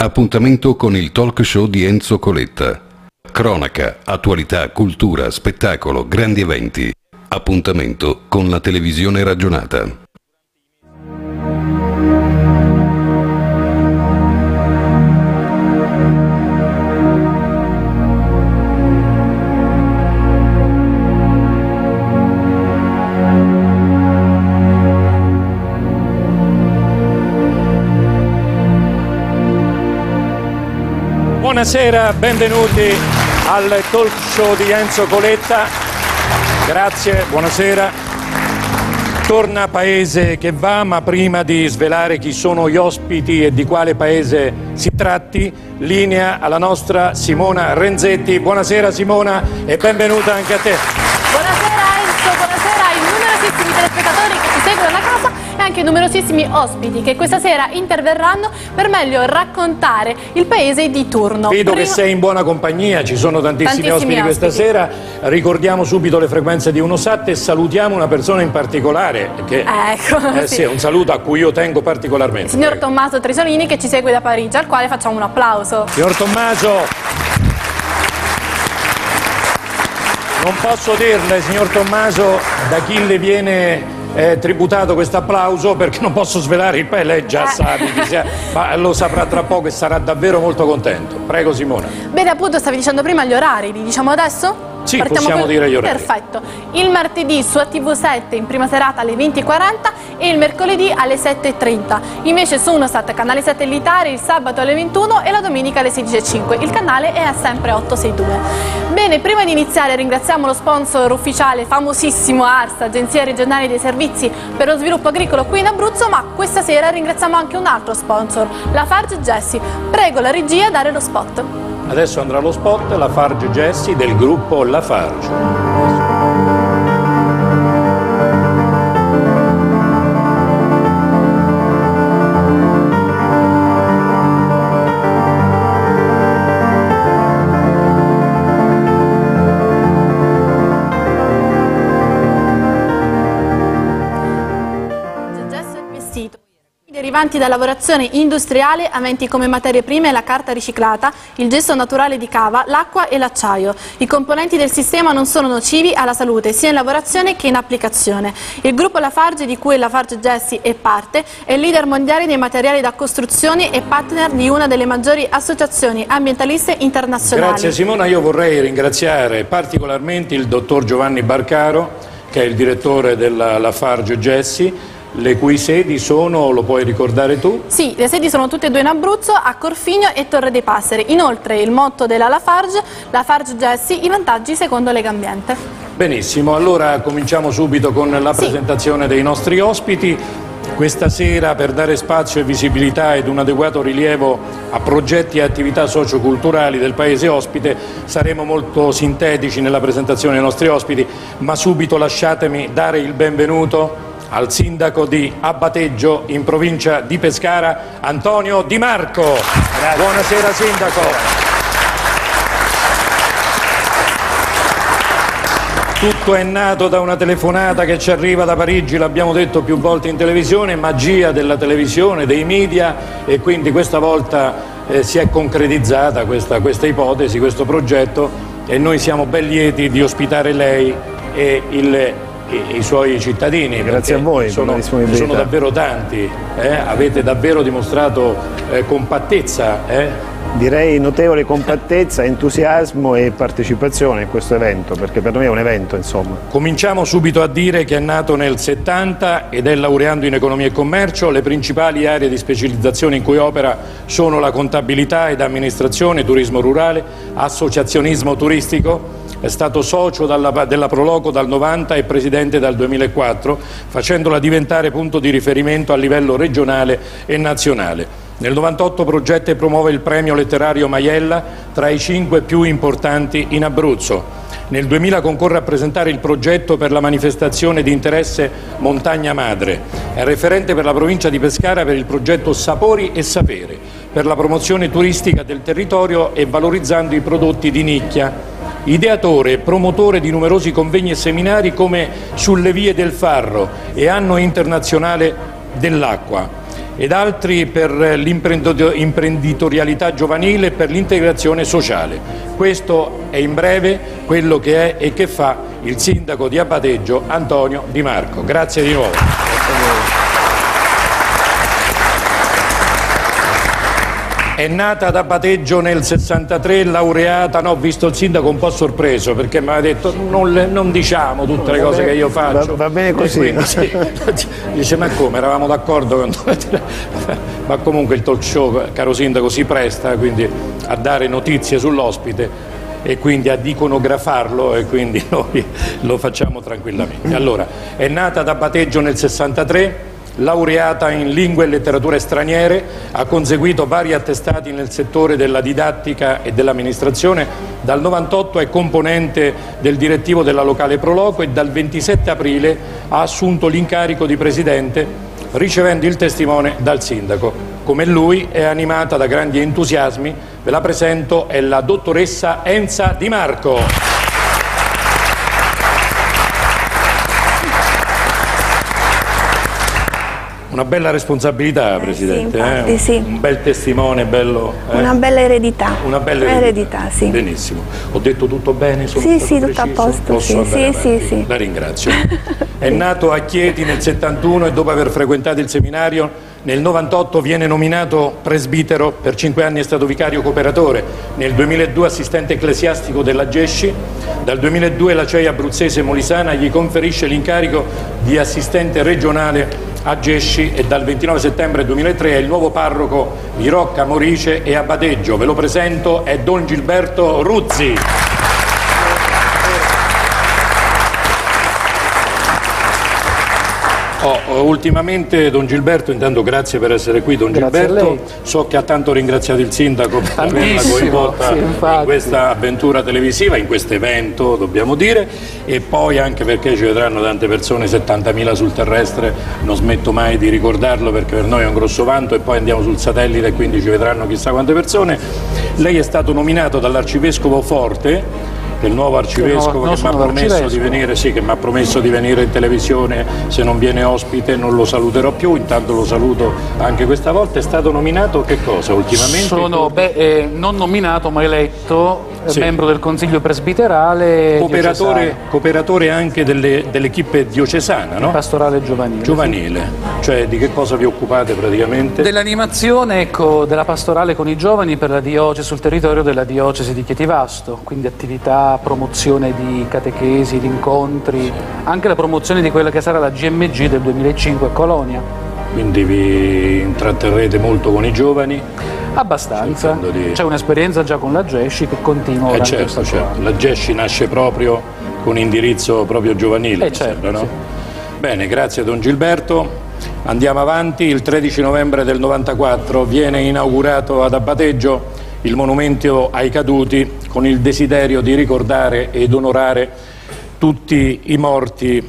Appuntamento con il talk show di Enzo Coletta. Cronaca, attualità, cultura, spettacolo, grandi eventi. Appuntamento con la televisione ragionata. Buonasera, benvenuti al talk show di Enzo Coletta. Grazie, buonasera. Torna paese che va, ma prima di svelare chi sono gli ospiti e di quale paese si tratti, linea alla nostra Simona Renzetti. Buonasera Simona e benvenuta anche a te. Buonasera Enzo, buonasera ai numerosissimi telespettatori che ci seguono da casa e anche numerosissimi ospiti che questa sera interverranno per meglio raccontare il paese di turno. Vedo Prima- che sei in buona compagnia, ci sono tantissimi, Tantissimi ospiti questa ospiti. sera. Ricordiamo subito le frequenze di UnoSat e salutiamo una persona in particolare. Che, Ecco, eh, sì. sì, un saluto a cui io tengo particolarmente. Signor Prego. Tommaso Trisolini che ci segue da Parigi, al quale facciamo un applauso. Signor Tommaso, non posso dirle, signor Tommaso, da chi le viene eh, tributato questo applauso perché non posso svelare il paese, lei già Eh. sa sia, ma lo saprà tra poco e sarà davvero molto contento. Prego Simona. Bene, appunto stavi dicendo prima gli orari, li diciamo adesso? Sì, possiamo dire gli orari. Perfetto. Il martedì su TV7 in prima serata alle 20.40 e il mercoledì alle 7.30. Invece su Unosat canale satellitare il sabato alle 21 e la domenica alle 16.05. Il canale è a sempre 862. Bene, prima di iniziare ringraziamo lo sponsor ufficiale famosissimo ARS, Agenzia Regionale dei Servizi per lo Sviluppo Agricolo qui in Abruzzo, ma questa sera ringraziamo anche un altro sponsor, la Farge Jessie. Prego la regia a dare lo spot. Adesso andrà lo spot La Farge Jessie del gruppo La derivanti da lavorazione industriale aventi come materie prime la carta riciclata, il gesso naturale di cava, l'acqua e l'acciaio. I componenti del sistema non sono nocivi alla salute sia in lavorazione che in applicazione. Il gruppo Lafarge, di cui Lafarge Gessi è parte, è leader mondiale dei materiali da costruzione e partner di una delle maggiori associazioni ambientaliste internazionali. Grazie Simona, io vorrei ringraziare particolarmente il dottor Giovanni Barcaro, che è il direttore della Lafarge Jessie, le cui sedi sono, lo puoi ricordare tu? Sì, le sedi sono tutte e due in Abruzzo, a Corfigno e Torre dei Passeri. Inoltre il motto della Lafarge, Lafarge Jessi, i vantaggi secondo Legambiente. Benissimo, allora cominciamo subito con la Sì. presentazione dei nostri ospiti. Questa sera per dare spazio e visibilità ed un adeguato rilievo a progetti e attività socioculturali del paese ospite saremo molto sintetici nella presentazione dei nostri ospiti, ma subito lasciatemi dare il benvenuto al sindaco di Abbateggio in provincia di Pescara, Antonio Di Marco. Buonasera sindaco. Tutto è nato da una telefonata che ci arriva da Parigi, l'abbiamo detto più volte in televisione, magia della televisione, dei media e quindi questa volta eh, si è concretizzata questa, questa ipotesi, questo progetto e noi siamo ben lieti di ospitare lei e il- i, i suoi cittadini. Grazie a voi sono, sono davvero tanti, eh? avete davvero dimostrato eh, compattezza. eh? Direi notevole compattezza, entusiasmo e partecipazione in questo evento, perché per noi è un evento, insomma. Cominciamo subito a dire che è nato nel 70 ed è laureando in economia e commercio. Le principali aree di specializzazione in cui opera sono la contabilità ed amministrazione, turismo rurale, associazionismo turistico. È stato socio dalla- della Proloco dal 90 e presidente dal 2004, facendola diventare punto di riferimento a livello regionale e nazionale. Nel 98 progetta e promuove il premio letterario Maiella tra i cinque più importanti in Abruzzo. Nel 2000 concorre a presentare il progetto per la manifestazione di interesse Montagna Madre. È referente per la provincia di Pescara per il progetto Sapori e Sapere, per la promozione turistica del territorio e valorizzando i prodotti di nicchia. Ideatore e promotore di numerosi convegni e seminari come Sulle vie del Farro e Anno internazionale dell'acqua. ed altri per l'imprenditorialità giovanile e per l'integrazione sociale. Questo è in breve quello che è e che fa il sindaco di Abbateggio Antonio Di Marco. Grazie di nuovo. È nata ad Abbateggio nel 63, laureata, no, ho visto il sindaco un po' sorpreso perché mi ha detto non, le, non, diciamo tutte le cose che io faccio. Va, va bene così. Quindi, sì, dice ma come, eravamo d'accordo, ma comunque il talk show, caro sindaco, si presta quindi a dare notizie sull'ospite e quindi ad iconografarlo e quindi noi lo facciamo tranquillamente. Allora, è nata ad Abbateggio nel 63, laureata in lingue e letterature straniere, ha conseguito vari attestati nel settore della didattica e dell'amministrazione, dal 98 è componente del direttivo della locale Proloco e dal 27 aprile ha assunto l'incarico di presidente ricevendo il testimone dal sindaco. Come lui è animata da grandi entusiasmi, ve la presento, è la dottoressa Enza Di Marco. Una bella responsabilità, eh, Presidente, sì, infatti, eh? sì. un bel testimone, bello, eh? una bella eredità. Una bella eredità, eredità sì. Benissimo. Ho detto tutto bene? Sono sì, sì, tutto a posto. Posso sì, sì, sì, La ringrazio. È nato a Chieti nel 71 e dopo aver frequentato il seminario nel 98 viene nominato presbitero, per cinque anni è stato vicario cooperatore, nel 2002 assistente ecclesiastico della Gesci, dal 2002 la CEI abruzzese Molisana gli conferisce l'incarico di assistente regionale a Gesci e dal 29 settembre 2003 è il nuovo parroco di Rocca, Morice e Abbateggio. Ve lo presento, è Don Gilberto Ruzzi. Ultimamente Don Gilberto, intanto grazie per essere qui Don grazie Gilberto, so che ha tanto ringraziato il sindaco per averla coinvolta sì, in questa avventura televisiva, in questo evento dobbiamo dire. E poi anche perché ci vedranno tante persone, 70.000 sul terrestre, non smetto mai di ricordarlo perché per noi è un grosso vanto. E poi andiamo sul satellite e quindi ci vedranno chissà quante persone. Lei è stato nominato dall'arcivescovo Forte del nuovo arcivescovo no, che mi ha promesso di venire, sì, che mi ha promesso di venire in televisione, se non viene ospite non lo saluterò più, intanto lo saluto anche questa volta. È stato nominato che cosa ultimamente? Sono beh, eh, non nominato ma eletto sì. membro del Consiglio presbiterale. Cooperatore, cooperatore anche dell'equipe dell diocesana, no? Pastorale giovanile. Giovanile, sì. cioè di che cosa vi occupate praticamente? Dell'animazione ecco, della pastorale con i giovani per la diocesi sul territorio della diocesi di Chietivasto, quindi attività, promozione di catechesi, di incontri, anche la promozione di quella che sarà la GMG del 2005 a Colonia. Quindi vi intratterrete molto con i giovani? Abbastanza, di... c'è un'esperienza già con la Gesci che continua eh certo, certo. La Gesci nasce proprio con indirizzo proprio giovanile, eh certo, sembra, no? sì. Bene, grazie Don Gilberto. Andiamo avanti, il 13 novembre del 94 viene inaugurato ad Abbateggio il monumento ai caduti con il desiderio di ricordare ed onorare tutti i morti,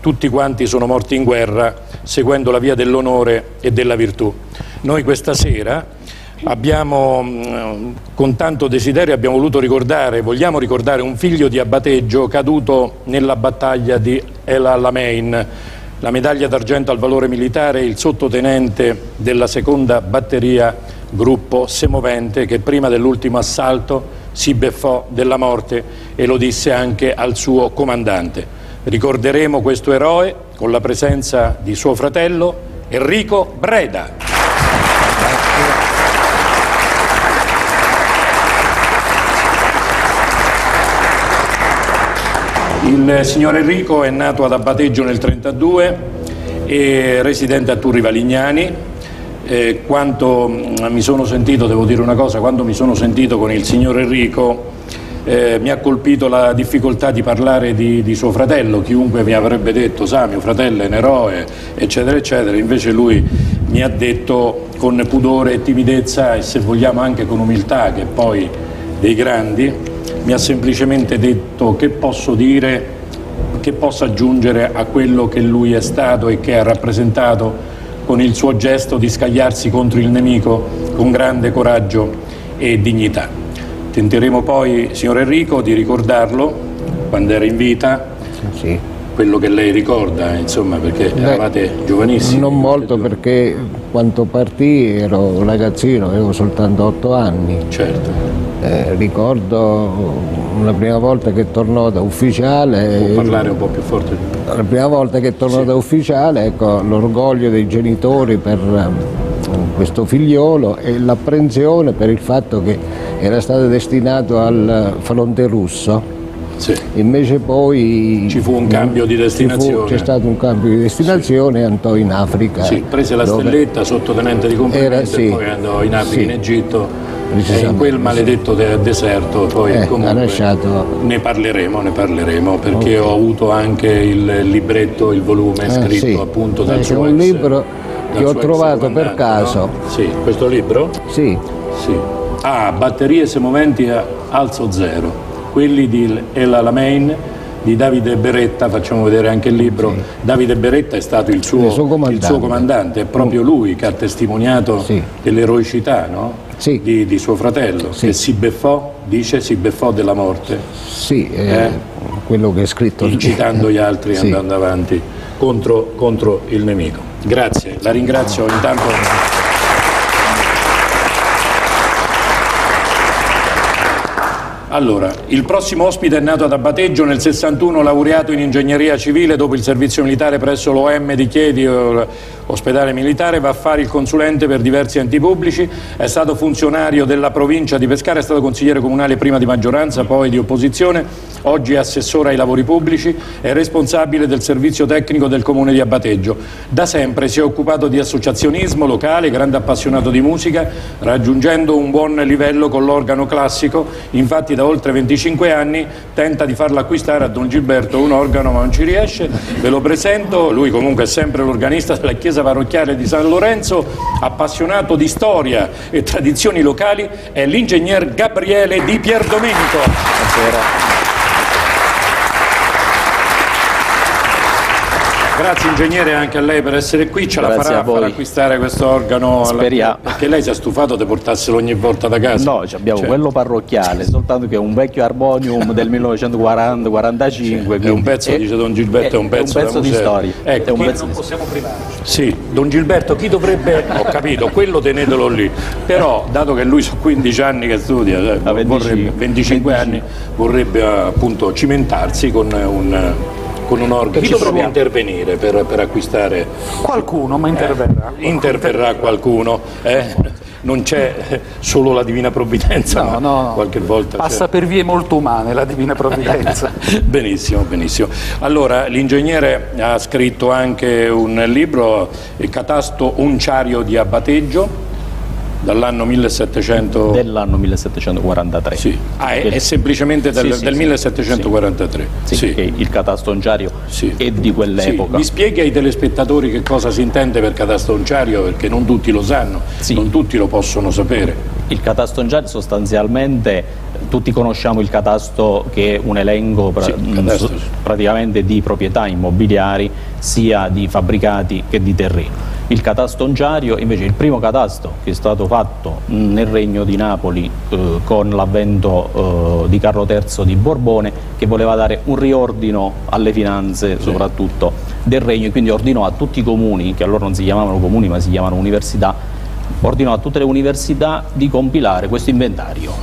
tutti quanti sono morti in guerra seguendo la via dell'onore e della virtù. Noi questa sera abbiamo, mm, con tanto desiderio, abbiamo voluto ricordare, vogliamo ricordare un figlio di abbateggio caduto nella battaglia di El Alamein, la medaglia d'argento al valore militare, il sottotenente della seconda batteria gruppo Semovente che prima dell'ultimo assalto si beffò della morte e lo disse anche al suo comandante. Ricorderemo questo eroe con la presenza di suo fratello Enrico Breda. Il signor Enrico è nato ad Abbateggio nel 1932 e residente a Turri Valignani. Eh, quando mm, mi sono sentito, devo dire una cosa, quando mi sono sentito con il signor Enrico eh, mi ha colpito la difficoltà di parlare di, di, suo fratello, chiunque mi avrebbe detto sa mio fratello è un eroe eccetera eccetera, invece lui mi ha detto con pudore e timidezza e se vogliamo anche con umiltà che poi dei grandi mi ha semplicemente detto che posso dire, che posso aggiungere a quello che lui è stato e che ha rappresentato con il suo gesto di scagliarsi contro il nemico con grande coraggio e dignità. Tenteremo poi, signor Enrico, di ricordarlo quando era in vita, sì. quello che lei ricorda, insomma, perché Beh, eravate giovanissimi. Non molto perché quando partì ero ragazzino, avevo soltanto otto anni. Certo. Eh, ricordo la prima volta che tornò da ufficiale. Può parlare un po' più forte? La prima volta che tornò Sì. da ufficiale, ecco, l'orgoglio dei genitori per ehm, questo figliolo e l'apprensione per il fatto che era stato destinato al fronte russo. Sì. Invece poi Ci fu un cambio di destinazione. c'è stato un cambio di destinazione e andò in Africa. Sì, prese la stelletta, sottotenente di complemento Era- sì. e poi andò in Africa, Sì. in Egitto in quel maledetto de- deserto poi Eh, comunque lasciato- ne parleremo, ne parleremo perché ho avuto anche il libretto, il volume Eh, scritto sì. appunto dal Eh, suo un ex- libro che ho trovato per caso. no? Sì, questo libro? Sì, Sì. Ah, batterie semoventi a alzo zero, quelli di El Alamein di Davide Beretta, facciamo vedere anche il libro. Davide Beretta è stato il suo, Il suo comandante. il suo comandante, è proprio lui che ha testimoniato Sì. dell'eroicità no? Sì. di, di suo fratello, Sì. che si beffò, dice, si beffò della morte, sì, eh, Eh? quello che è scritto incitando gli altri Sì. andando avanti contro, contro il nemico. Grazie, la ringrazio intanto. Allora, il prossimo ospite è nato ad Abbateggio nel 61, laureato in ingegneria civile dopo il servizio militare presso l'OM di Chiedi, eh, ospedale militare, va a fare il consulente per diversi enti pubblici, è stato funzionario della provincia di Pescara, è stato consigliere comunale prima di maggioranza, poi di opposizione, oggi è assessore ai lavori pubblici, è responsabile del servizio tecnico del comune di Abbateggio. Da sempre si è occupato di associazionismo locale, grande appassionato di musica, raggiungendo un buon livello con l'organo classico, infatti da oltre 25 anni tenta di farlo acquistare a Don Gilberto un organo ma non ci riesce, ve lo presento, lui comunque è sempre l'organista della chiesa parrocchiale di San Lorenzo, appassionato di storia e tradizioni locali, è l'ingegner Gabriele Di Pierdomenico. Grazie ingegnere anche a lei per essere qui, ce la Grazie farà a far acquistare questo organo alla- perché lei si è stufato di portarselo ogni volta da casa. No, abbiamo Cioè, quello parrocchiale, soltanto che è un vecchio armonium del 1940-45. È un pezzo, dice Don Gilberto, è un pezzo, da di museo. storia. Ecco, è un pezzo di Sì, Don Gilberto, chi dovrebbe... Ho capito, quello tenetelo lì. Però, dato che lui sono 15 anni che studia, eh, Ah, 25, vorrebbe, 25 anni, vorrebbe appunto cimentarsi con un, con un organo. Chi proviamo. intervenire per, per acquistare? Qualcuno, ma interverrà. Interverrà qualcuno? eh? Non c'è eh, solo la Divina Provvidenza, No, ma no, no. qualche volta c'è. Passa per vie molto umane la Divina Provvidenza. benissimo, benissimo. Allora, l'ingegnere ha scritto anche un libro, il Catasto Unciario di Abbateggio, dall'anno 1700... dell'anno 1743. Sì. Ah, è, è semplicemente del, Sì, del sì. 1743. Sì, il catastonciario Sì. è di quell'epoca. Mi spieghi ai telespettatori che cosa si intende per catasto unciario, perché non tutti lo sanno, non tutti lo possono sapere. Il catastonciario sostanzialmente tutti conosciamo il catasto che è un elenco pra- Sì, catasto, sì. praticamente di proprietà immobiliari sia di fabbricati che di terreno. Il catastonciario invece è il primo catasto che è stato fatto nel regno di Napoli eh, con l'avvento eh, di Carlo III di Borbone che voleva dare un riordino alle finanze soprattutto del regno e quindi ordinò a tutti i comuni, che allora non si chiamavano comuni ma si chiamavano università, ordinò a tutte le università di compilare questo inventario.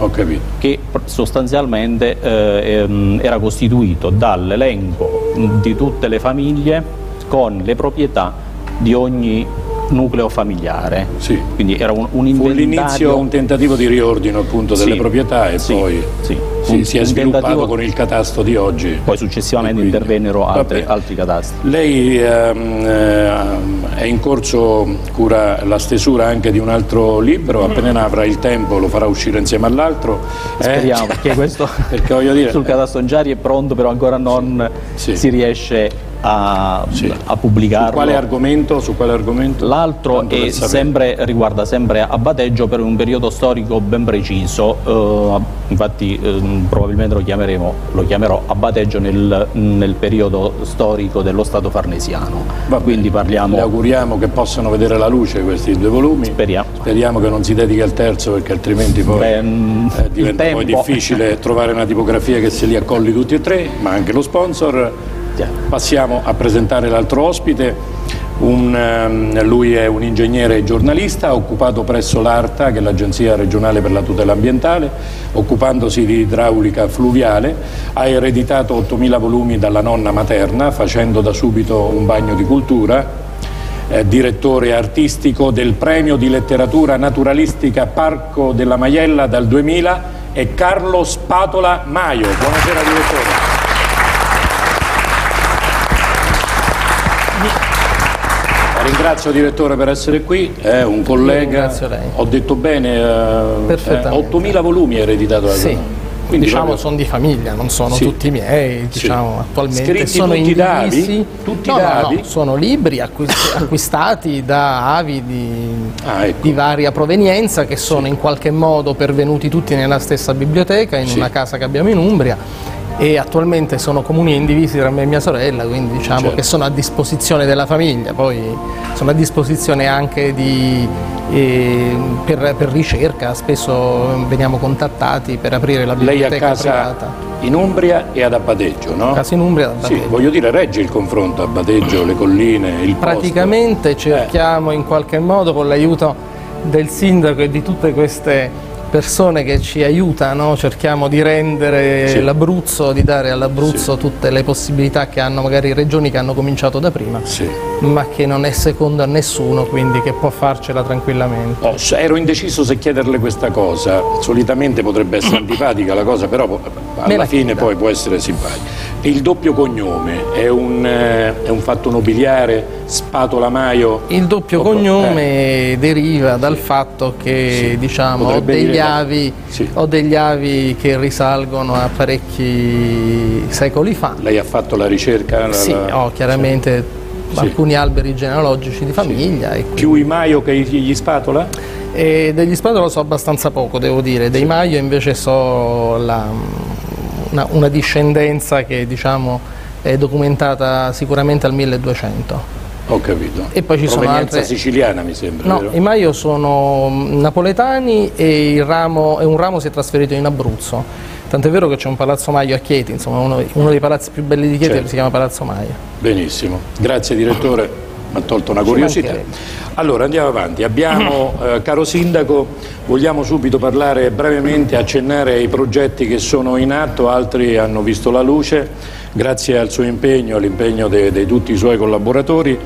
Che sostanzialmente eh, ehm, era costituito dall'elenco di tutte le famiglie con le proprietà di ogni nucleo familiare. Sì. Quindi era un, un Fu inventario l'inizio un tentativo di riordino appunto delle Sì, proprietà e sì, poi sì. Si, Un- si è sviluppato tentativo- con il catasto di oggi. Poi successivamente quindi- intervennero altri, Vabbè. altri catastri. Lei ehm, eh, è in corso, cura la stesura anche di un altro libro, appena avrà il tempo lo farà uscire insieme all'altro. Eh? Speriamo, perché questo Perché voglio dire, sul catastonciario è pronto, però ancora non Sì. si riesce a, Sì. a pubblicarlo. Su quale argomento? Su quale argomento? L'altro sempre- riguarda sempre Abbateggio per un periodo storico ben preciso, eh, infatti ehm, probabilmente lo, chiameremo, lo chiamerò Abbateggio nel, nel periodo storico dello Stato farnesiano. Va. Quindi parliamo, Le auguriamo che possano vedere la luce questi due volumi. speriamo. Speriamo che non si dedichi al terzo perché altrimenti poi Beh, mm, eh, diventa poi difficile trovare una tipografia che se li accolli tutti e tre, ma anche lo sponsor. Passiamo a presentare l'altro ospite. Un, ehm, lui è un ingegnere giornalista, occupato presso l'ARTA, che è l'Agenzia regionale per la tutela ambientale, occupandosi di idraulica fluviale. Ha ereditato 8.000 volumi dalla nonna materna, facendo da subito un bagno di cultura. È direttore artistico del premio di letteratura naturalistica Parco della Maiella dal 2000 è Carlo Spatola Maio. Buonasera direttore. Ringrazio direttore per essere qui, è un collega, ho detto bene, eh, Perfettamente. eh, 8.000 volumi ereditato da Sì, Quindi diciamo proprio- sono di famiglia, non sono Sì. tutti miei, diciamo Sì. attualmente Scritti sono tutti indivisi. Tutti no, no, no, sono libri acquist- acquistati da avi di, Ah, ecco. di varia provenienza che sono in qualche modo pervenuti tutti nella stessa biblioteca in Sì. una casa che abbiamo in Umbria e attualmente sono comuni e indivisi tra me e mia sorella, quindi diciamo Certo. che sono a disposizione della famiglia, poi sono a disposizione anche di, eh, per, per ricerca, spesso veniamo contattati per aprire la Lei biblioteca a casa privata. in Umbria e ad Abbateggio, no? Casa in Umbria da Sì, Battaglia. voglio dire, regge il confronto Abbateggio, le colline, il posto. Praticamente cerchiamo in qualche modo con l'aiuto del sindaco e di tutte queste persone che ci aiutano, cerchiamo di rendere Sì. l'Abruzzo, di dare all'Abruzzo tutte le possibilità che hanno magari regioni che hanno cominciato da prima, Sì. ma che non è secondo a nessuno, quindi che può farcela tranquillamente. Oh, ero indeciso se chiederle questa cosa, solitamente potrebbe essere antipatica la cosa, però alla la fine chieda. poi può essere simpatica. Il doppio cognome è un, eh, è un fatto nobiliare, Spatola Maio? Il doppio cognome deriva dal fatto che Sì. diciamo, ho, degli avi, Sì. ho degli avi che risalgono a parecchi secoli fa. Lei ha fatto la ricerca? la- Sì, la- ho chiaramente Sì. alcuni alberi genealogici di famiglia e, Più i Maio che gli Spatola? e degli Spadolo so abbastanza poco, devo dire. Dei Maio invece so la- una, una discendenza che diciamo è documentata sicuramente al 1200. Ho capito. E poi ci sono Provenienza altre- siciliana mi sembra, No, vero? i Maio sono mm, napoletani e, il ramo, e un ramo si è trasferito in Abruzzo. Tant'è vero che c'è un palazzo Maio a Chieti, insomma uno, uno dei palazzi più belli di Chieti Certo. si chiama Palazzo Maio. Benissimo, grazie direttore, mi ha tolto una curiosità. Allora andiamo avanti, abbiamo, eh, caro Sindaco, vogliamo subito parlare brevemente, accennare ai progetti che sono in atto, altri hanno visto la luce, grazie al suo impegno, all'impegno di tutti i suoi collaboratori.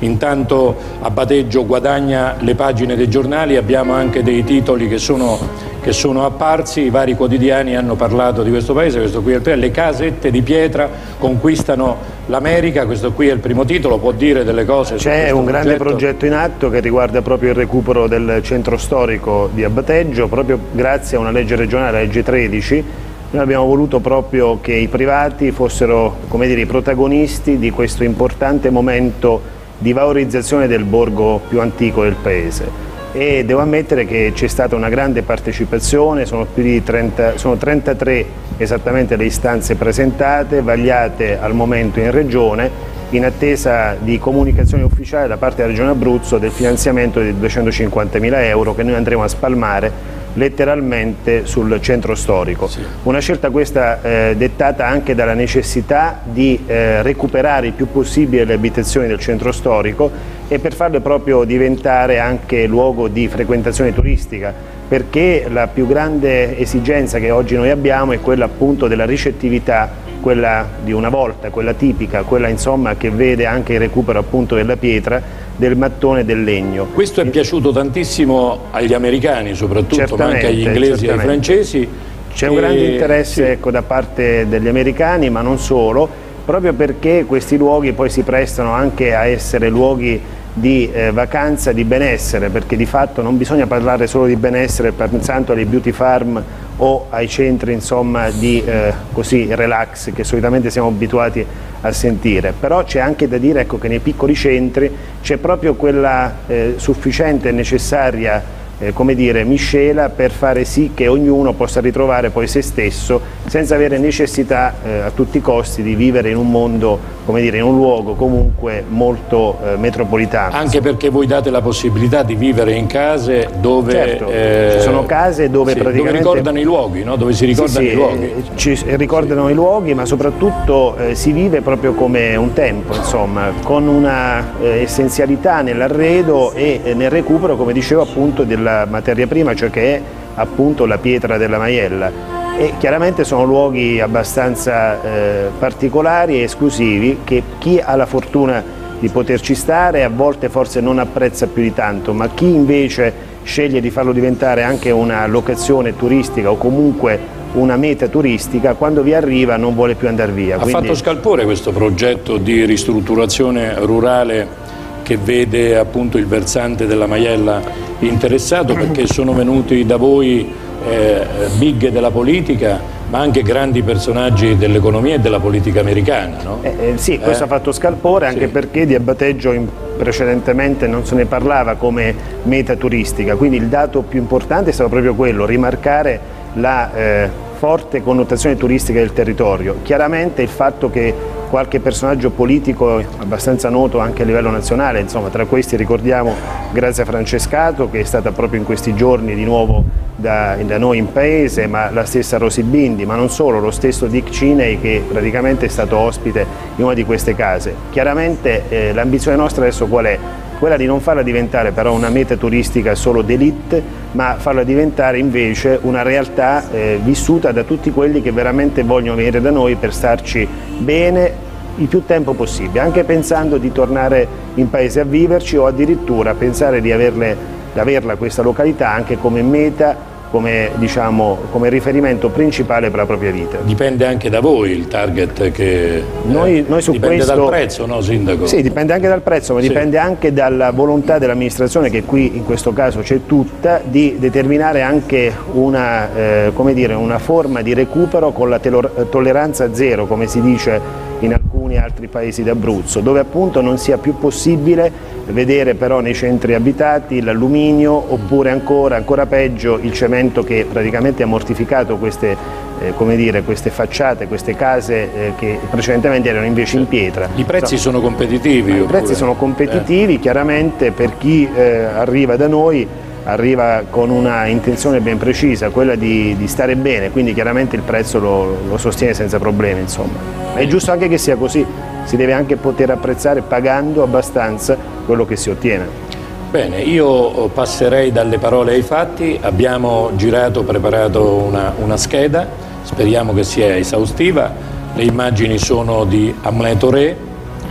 Intanto a Bateggio guadagna le pagine dei giornali, abbiamo anche dei titoli che sono, che sono apparsi, i vari quotidiani hanno parlato di questo paese, questo qui è il primo, le casette di pietra conquistano l'America, questo qui è il primo titolo, può dire delle cose C'è un grande progetto in atto che riguarda proprio il recupero del centro storico di Abbateggio, proprio grazie a una legge regionale, la legge 13. Noi abbiamo voluto proprio che i privati fossero come dire, i protagonisti di questo importante momento di valorizzazione del borgo più antico del paese. E devo ammettere che c'è stata una grande partecipazione, sono, più di 30, sono 33 esattamente le istanze presentate, vagliate al momento in regione in attesa di comunicazione ufficiale da parte della Regione Abruzzo del finanziamento di 250.000 euro che noi andremo a spalmare letteralmente sul centro storico. Una scelta questa eh, dettata anche dalla necessità di eh, recuperare il più possibile le abitazioni del centro storico e per farle proprio diventare anche luogo di frequentazione turistica perché la più grande esigenza che oggi noi abbiamo è quella appunto della ricettività quella di una volta, quella tipica, quella insomma che vede anche il recupero appunto della pietra, del mattone e del legno. Questo è piaciuto tantissimo agli americani soprattutto, ma anche agli Certamente, inglesi e ai certamente. francesi. C'è un grande interesse ecco, da parte degli americani, ma non solo, proprio perché questi luoghi poi si prestano anche a essere luoghi di eh, vacanza, di benessere, perché di fatto non bisogna parlare solo di benessere pensando alle beauty farm o ai centri insomma, di eh, così, relax che solitamente siamo abituati a sentire, però c'è anche da dire ecco, che nei piccoli centri c'è proprio quella eh, sufficiente e necessaria eh, come dire, miscela per fare sì che ognuno possa ritrovare poi se stesso senza avere necessità eh, a tutti i costi di vivere in un mondo, come dire, in un luogo comunque molto eh, metropolitano. Anche perché voi date la possibilità di vivere in case dove... Certo, eh, ci sono case dove sì, praticamente... Dove ricordano i luoghi, no? dove si ricordano sì, sì, i luoghi. Eh, ci ricordano i luoghi, ma soprattutto eh, si vive proprio come un tempo, insomma, con una eh, essenzialità nell'arredo e nel recupero, come dicevo appunto, della della materia prima, cioè che è appunto la pietra della maiella. E chiaramente sono luoghi abbastanza eh, particolari e esclusivi che chi ha la fortuna di poterci stare a volte forse non apprezza più di tanto, ma chi invece sceglie di farlo diventare anche una locazione turistica o comunque una meta turistica, quando vi arriva non vuole più andare via. Ha Quindi... fatto scalpore questo progetto di ristrutturazione rurale che vede appunto il versante della Maiella interessato perché sono venuti da voi eh, big della politica ma anche grandi personaggi dell'economia e della politica americana. No? Eh, eh, sì, questo Eh? ha fatto scalpore anche Sì. perché di abbateggio in- precedentemente non se ne parlava come meta turistica, quindi il dato più importante è stato proprio quello, rimarcare la eh, forte connotazione turistica del territorio. Chiaramente il fatto che qualche personaggio politico abbastanza noto anche a livello nazionale, insomma tra questi ricordiamo Grazia Francescato che è stata proprio in questi giorni di nuovo da, da noi in paese, ma la stessa Rosy Bindi, ma non solo, lo stesso Dick Ciney che praticamente è stato ospite in una di queste case. Chiaramente eh, l'ambizione nostra adesso qual è? Quella di non farla diventare però una meta turistica solo d'elite, ma farla diventare invece una realtà eh, vissuta da tutti quelli che veramente vogliono venire da noi per starci bene il più tempo possibile, anche pensando di tornare in paese a viverci o addirittura pensare di, averle, di averla questa località anche come meta, come, diciamo, come riferimento principale per la propria vita. Dipende anche da voi il target che... Noi- eh, noi su dipende questo- dal prezzo, no Sindaco? Sì, dipende anche dal prezzo, ma Sì. dipende anche dalla volontà dell'amministrazione, che qui in questo caso c'è tutta, di determinare anche una, eh, come dire, una forma di recupero con la tolleranza zero, come si dice in alcuni altri paesi d'Abruzzo, dove appunto non sia più possibile vedere però nei centri abitati l'alluminio oppure ancora, ancora peggio il cemento che praticamente ha mortificato queste, eh, come dire, queste facciate, queste case eh, che precedentemente erano invece in pietra. I prezzi Insomma, sono competitivi? i oppure- prezzi sono competitivi, chiaramente per chi eh, arriva da noi arriva con una intenzione ben precisa, quella di, di stare bene, quindi chiaramente il prezzo lo, lo sostiene senza problemi. Insomma. È giusto anche che sia così, si deve anche poter apprezzare pagando abbastanza quello che si ottiene. Bene, io passerei dalle parole ai fatti, abbiamo girato, preparato una, una scheda, speriamo che sia esaustiva, le immagini sono di Amleto Re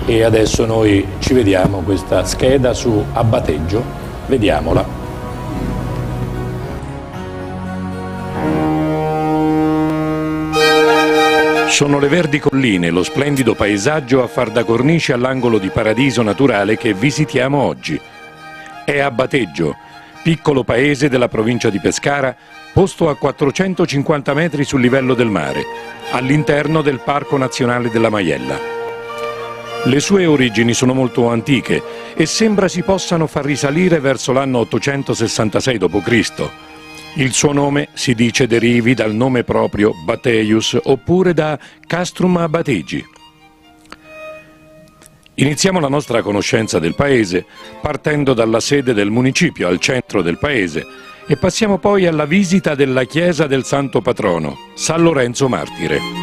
e adesso noi ci vediamo questa scheda su abbateggio, vediamola. Sono le verdi colline, lo splendido paesaggio a far da cornice all'angolo di paradiso naturale che visitiamo oggi. È Abbateggio, piccolo paese della provincia di Pescara, posto a 450 metri sul livello del mare, all'interno del Parco Nazionale della Maiella. Le sue origini sono molto antiche e sembra si possano far risalire verso l'anno 866 d.C. Il suo nome si dice derivi dal nome proprio Bateius oppure da Castrum Abategi. Iniziamo la nostra conoscenza del paese partendo dalla sede del municipio al centro del paese e passiamo poi alla visita della chiesa del santo patrono, San Lorenzo Martire.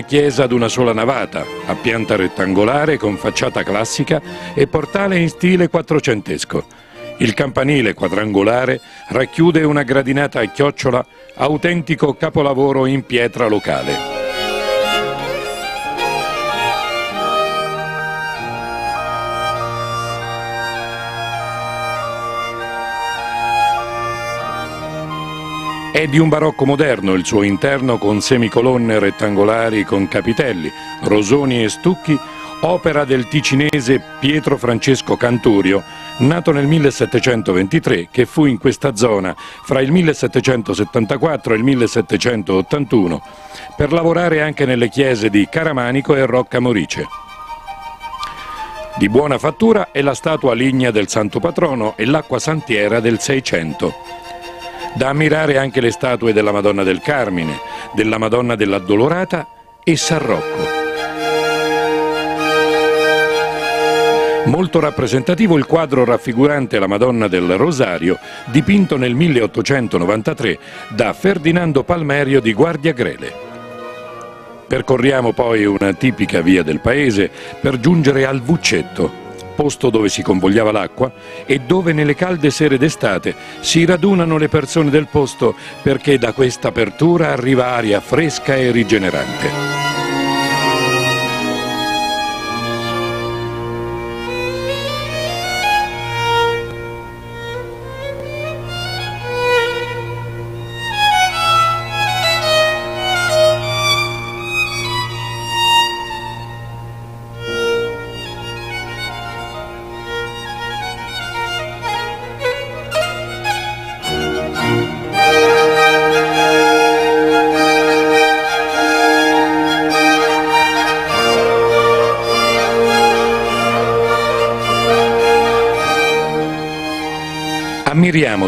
Una chiesa ad una sola navata, a pianta rettangolare con facciata classica e portale in stile quattrocentesco. Il campanile quadrangolare racchiude una gradinata a chiocciola, autentico capolavoro in pietra locale. È di un barocco moderno il suo interno con semicolonne rettangolari con capitelli, rosoni e stucchi, opera del ticinese Pietro Francesco Canturio, nato nel 1723, che fu in questa zona fra il 1774 e il 1781 per lavorare anche nelle chiese di Caramanico e Rocca Morice. Di buona fattura è la statua lignea del Santo Patrono e l'acqua santiera del Seicento. Da ammirare anche le statue della Madonna del Carmine, della Madonna dell'Addolorata e San Rocco. Molto rappresentativo il quadro raffigurante la Madonna del Rosario, dipinto nel 1893 da Ferdinando Palmerio di Guardia Grele. Percorriamo poi una tipica via del paese per giungere al Vuccetto, posto dove si convogliava l'acqua e dove nelle calde sere d'estate si radunano le persone del posto perché da questa apertura arriva aria fresca e rigenerante.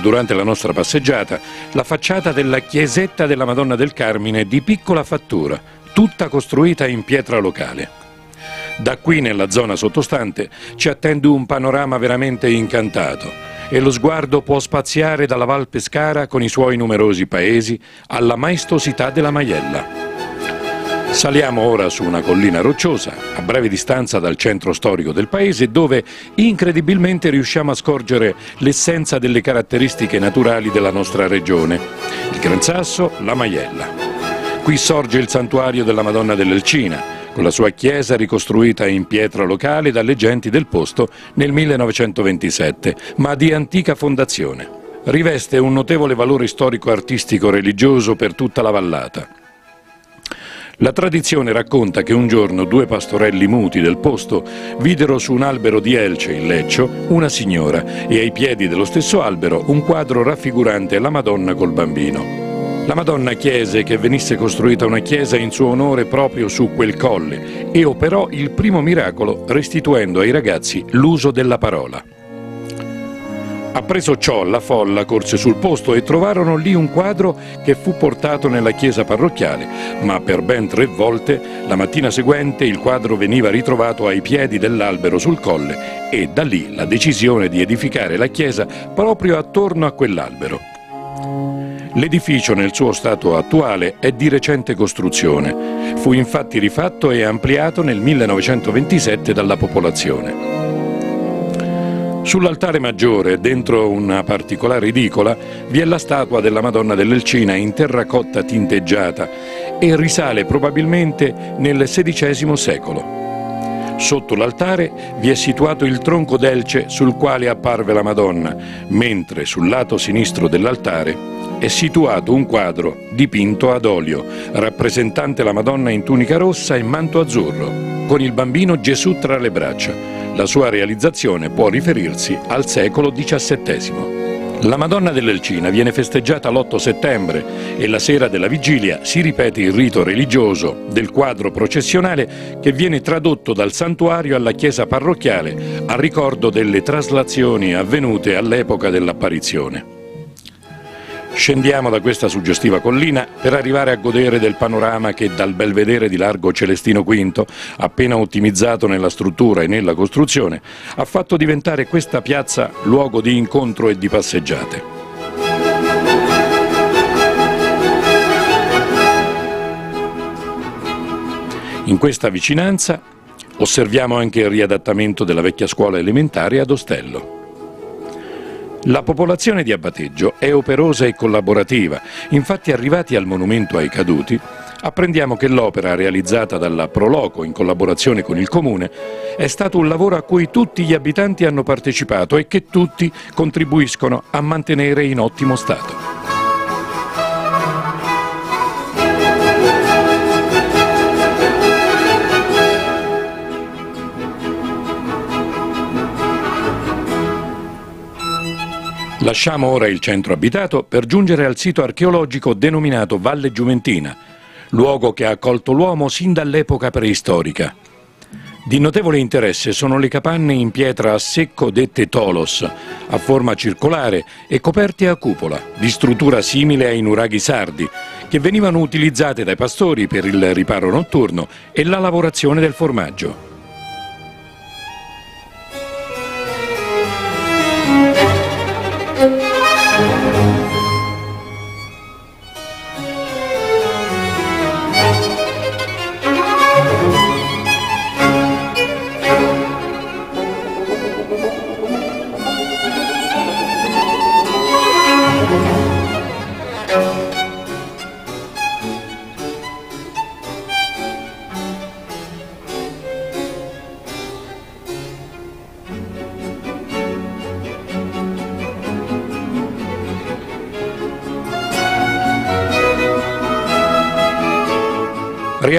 Durante la nostra passeggiata la facciata della chiesetta della Madonna del Carmine di piccola fattura, tutta costruita in pietra locale. Da qui nella zona sottostante ci attende un panorama veramente incantato e lo sguardo può spaziare dalla Val Pescara con i suoi numerosi paesi alla maestosità della Maiella. Saliamo ora su una collina rocciosa, a breve distanza dal centro storico del paese, dove incredibilmente riusciamo a scorgere l'essenza delle caratteristiche naturali della nostra regione. Il Gran Sasso, la Maiella. Qui sorge il santuario della Madonna dell'Elcina, con la sua chiesa ricostruita in pietra locale dalle genti del posto nel 1927, ma di antica fondazione. Riveste un notevole valore storico-artistico-religioso per tutta la vallata. La tradizione racconta che un giorno due pastorelli muti del posto videro su un albero di Elce, in Leccio, una signora e ai piedi dello stesso albero un quadro raffigurante la Madonna col bambino. La Madonna chiese che venisse costruita una chiesa in suo onore proprio su quel colle e operò il primo miracolo restituendo ai ragazzi l'uso della parola. Appreso ciò, la folla corse sul posto e trovarono lì un quadro che fu portato nella chiesa parrocchiale, ma per ben tre volte la mattina seguente il quadro veniva ritrovato ai piedi dell'albero sul colle e da lì la decisione di edificare la chiesa proprio attorno a quell'albero. L'edificio nel suo stato attuale è di recente costruzione. Fu infatti rifatto e ampliato nel 1927 dalla popolazione. Sull'altare maggiore, dentro una particolare edicola, vi è la statua della Madonna dell'Elcina in terracotta tinteggiata e risale probabilmente nel XVI secolo. Sotto l'altare vi è situato il tronco d'elce sul quale apparve la Madonna, mentre sul lato sinistro dell'altare è situato un quadro dipinto ad olio, rappresentante la Madonna in tunica rossa e manto azzurro, con il bambino Gesù tra le braccia. La sua realizzazione può riferirsi al secolo XVII. La Madonna dell'Elcina viene festeggiata l'8 settembre e la sera della vigilia si ripete il rito religioso del quadro processionale che viene tradotto dal santuario alla chiesa parrocchiale a ricordo delle traslazioni avvenute all'epoca dell'apparizione. Scendiamo da questa suggestiva collina per arrivare a godere del panorama che dal belvedere di largo Celestino V, appena ottimizzato nella struttura e nella costruzione, ha fatto diventare questa piazza luogo di incontro e di passeggiate. In questa vicinanza osserviamo anche il riadattamento della vecchia scuola elementare ad Ostello. La popolazione di Abbateggio è operosa e collaborativa, infatti arrivati al monumento ai caduti apprendiamo che l'opera realizzata dalla Proloco in collaborazione con il Comune è stato un lavoro a cui tutti gli abitanti hanno partecipato e che tutti contribuiscono a mantenere in ottimo stato. Lasciamo ora il centro abitato per giungere al sito archeologico denominato Valle Giumentina, luogo che ha accolto l'uomo sin dall'epoca preistorica. Di notevole interesse sono le capanne in pietra a secco dette tolos, a forma circolare e coperte a cupola, di struttura simile ai nuraghi sardi, che venivano utilizzate dai pastori per il riparo notturno e la lavorazione del formaggio.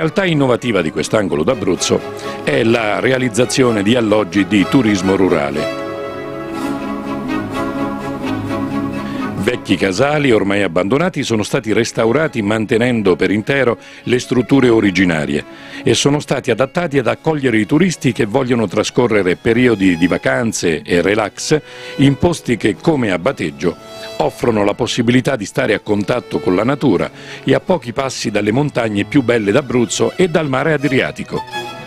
Realtà innovativa di quest'angolo d'Abruzzo è la realizzazione di alloggi di turismo rurale. Vecchi casali ormai abbandonati sono stati restaurati mantenendo per intero le strutture originarie e sono stati adattati ad accogliere i turisti che vogliono trascorrere periodi di vacanze e relax in posti che, come a Bateggio, offrono la possibilità di stare a contatto con la natura e a pochi passi dalle montagne più belle d'Abruzzo e dal mare Adriatico.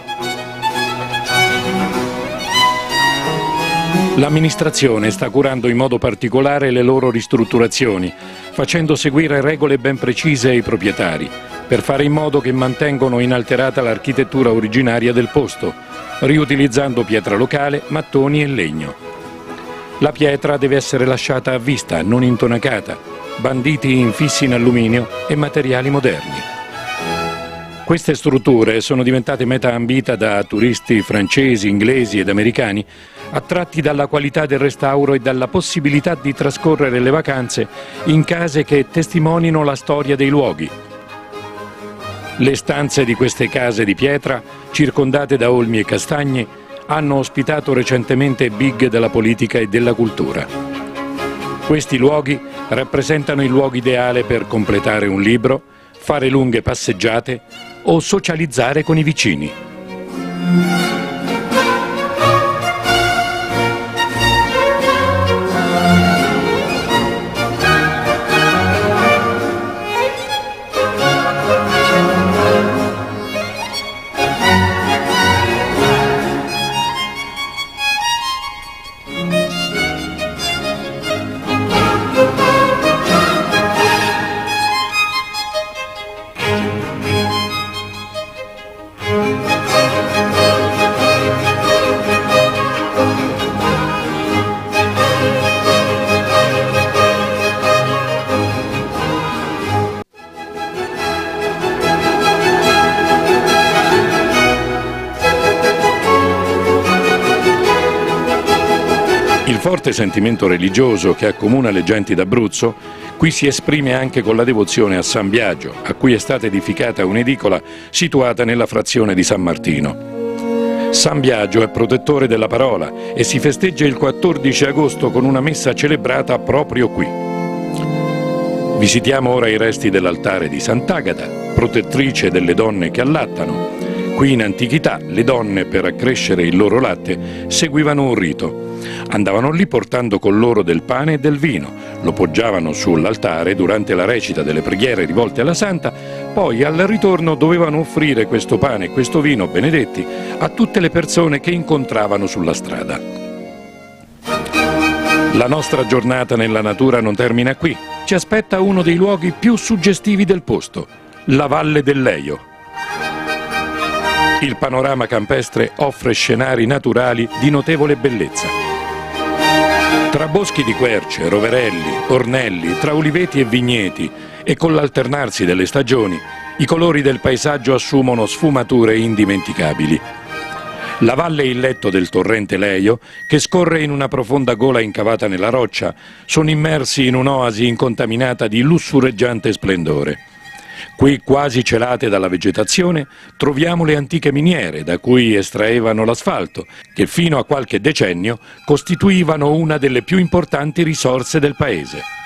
L'amministrazione sta curando in modo particolare le loro ristrutturazioni, facendo seguire regole ben precise ai proprietari, per fare in modo che mantengano inalterata l'architettura originaria del posto, riutilizzando pietra locale, mattoni e legno. La pietra deve essere lasciata a vista, non intonacata, banditi infissi in alluminio e materiali moderni. Queste strutture sono diventate meta ambita da turisti francesi, inglesi ed americani attratti dalla qualità del restauro e dalla possibilità di trascorrere le vacanze in case che testimonino la storia dei luoghi. Le stanze di queste case di pietra, circondate da olmi e castagni, hanno ospitato recentemente big della politica e della cultura. Questi luoghi rappresentano il luogo ideale per completare un libro, fare lunghe passeggiate o socializzare con i vicini. Sentimento religioso che accomuna le genti d'Abruzzo qui si esprime anche con la devozione a San Biagio, a cui è stata edificata un'edicola situata nella frazione di San Martino. San Biagio è protettore della parola e si festeggia il 14 agosto con una messa celebrata proprio qui. Visitiamo ora i resti dell'altare di Sant'Agata, protettrice delle donne che allattano. Qui in antichità le donne, per accrescere il loro latte, seguivano un rito. Andavano lì portando con loro del pane e del vino, lo poggiavano sull'altare durante la recita delle preghiere rivolte alla Santa, poi al ritorno dovevano offrire questo pane e questo vino benedetti a tutte le persone che incontravano sulla strada. La nostra giornata nella natura non termina qui. Ci aspetta uno dei luoghi più suggestivi del posto, la Valle del Leio. Il panorama campestre offre scenari naturali di notevole bellezza. Tra boschi di querce, roverelli, ornelli, tra uliveti e vigneti e con l'alternarsi delle stagioni, i colori del paesaggio assumono sfumature indimenticabili. La valle e il letto del torrente Leio, che scorre in una profonda gola incavata nella roccia, sono immersi in un'oasi incontaminata di lussureggiante splendore. Qui quasi celate dalla vegetazione troviamo le antiche miniere da cui estraevano l'asfalto, che fino a qualche decennio costituivano una delle più importanti risorse del paese.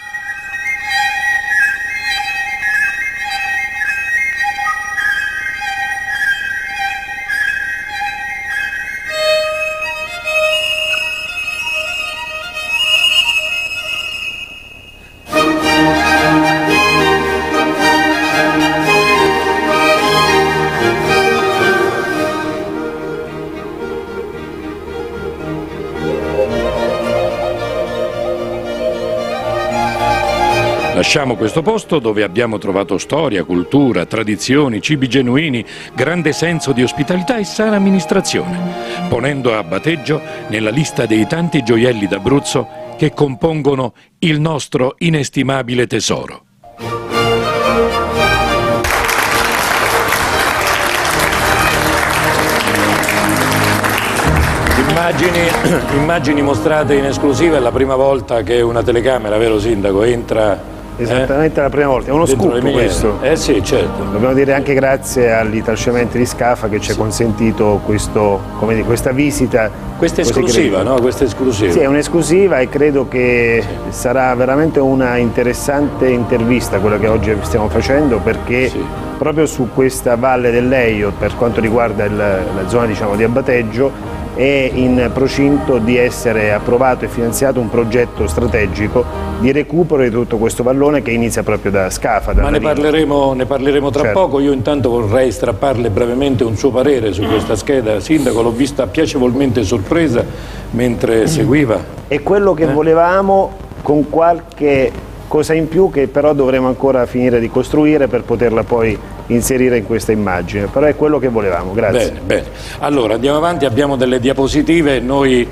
Lasciamo questo posto dove abbiamo trovato storia, cultura, tradizioni, cibi genuini, grande senso di ospitalità e sana amministrazione, ponendo a batteggio nella lista dei tanti gioielli d'Abruzzo che compongono il nostro inestimabile tesoro. Immagini, immagini mostrate in esclusiva è la prima volta che una telecamera, vero Sindaco, entra Esattamente eh? la prima volta, è uno Dentro scoop questo. Eh sì, certo. Dobbiamo dire anche grazie agli trascinamenti di Scafa che ci ha consentito questo, dire, questa visita. Questa esclusiva, no? Questa esclusiva. Sì, è un'esclusiva e credo che sì. sarà veramente una interessante intervista quella che oggi stiamo facendo perché sì. proprio su questa valle dell'Eio, per quanto riguarda il, la zona diciamo, di abbateggio, è in procinto di essere approvato e finanziato un progetto strategico di recupero di tutto questo vallone che inizia proprio da Scafa. Da Ma ne parleremo, ne parleremo, tra certo. poco, io intanto vorrei strapparle brevemente un suo parere su questa scheda. Sindaco, l'ho vista piacevolmente sorpresa mentre seguiva. È quello che eh? volevamo con qualche cosa in più che però dovremo ancora finire di costruire per poterla poi inserire in questa immagine, però è quello che volevamo, grazie. Bene, bene. Allora andiamo avanti, abbiamo delle diapositive, noi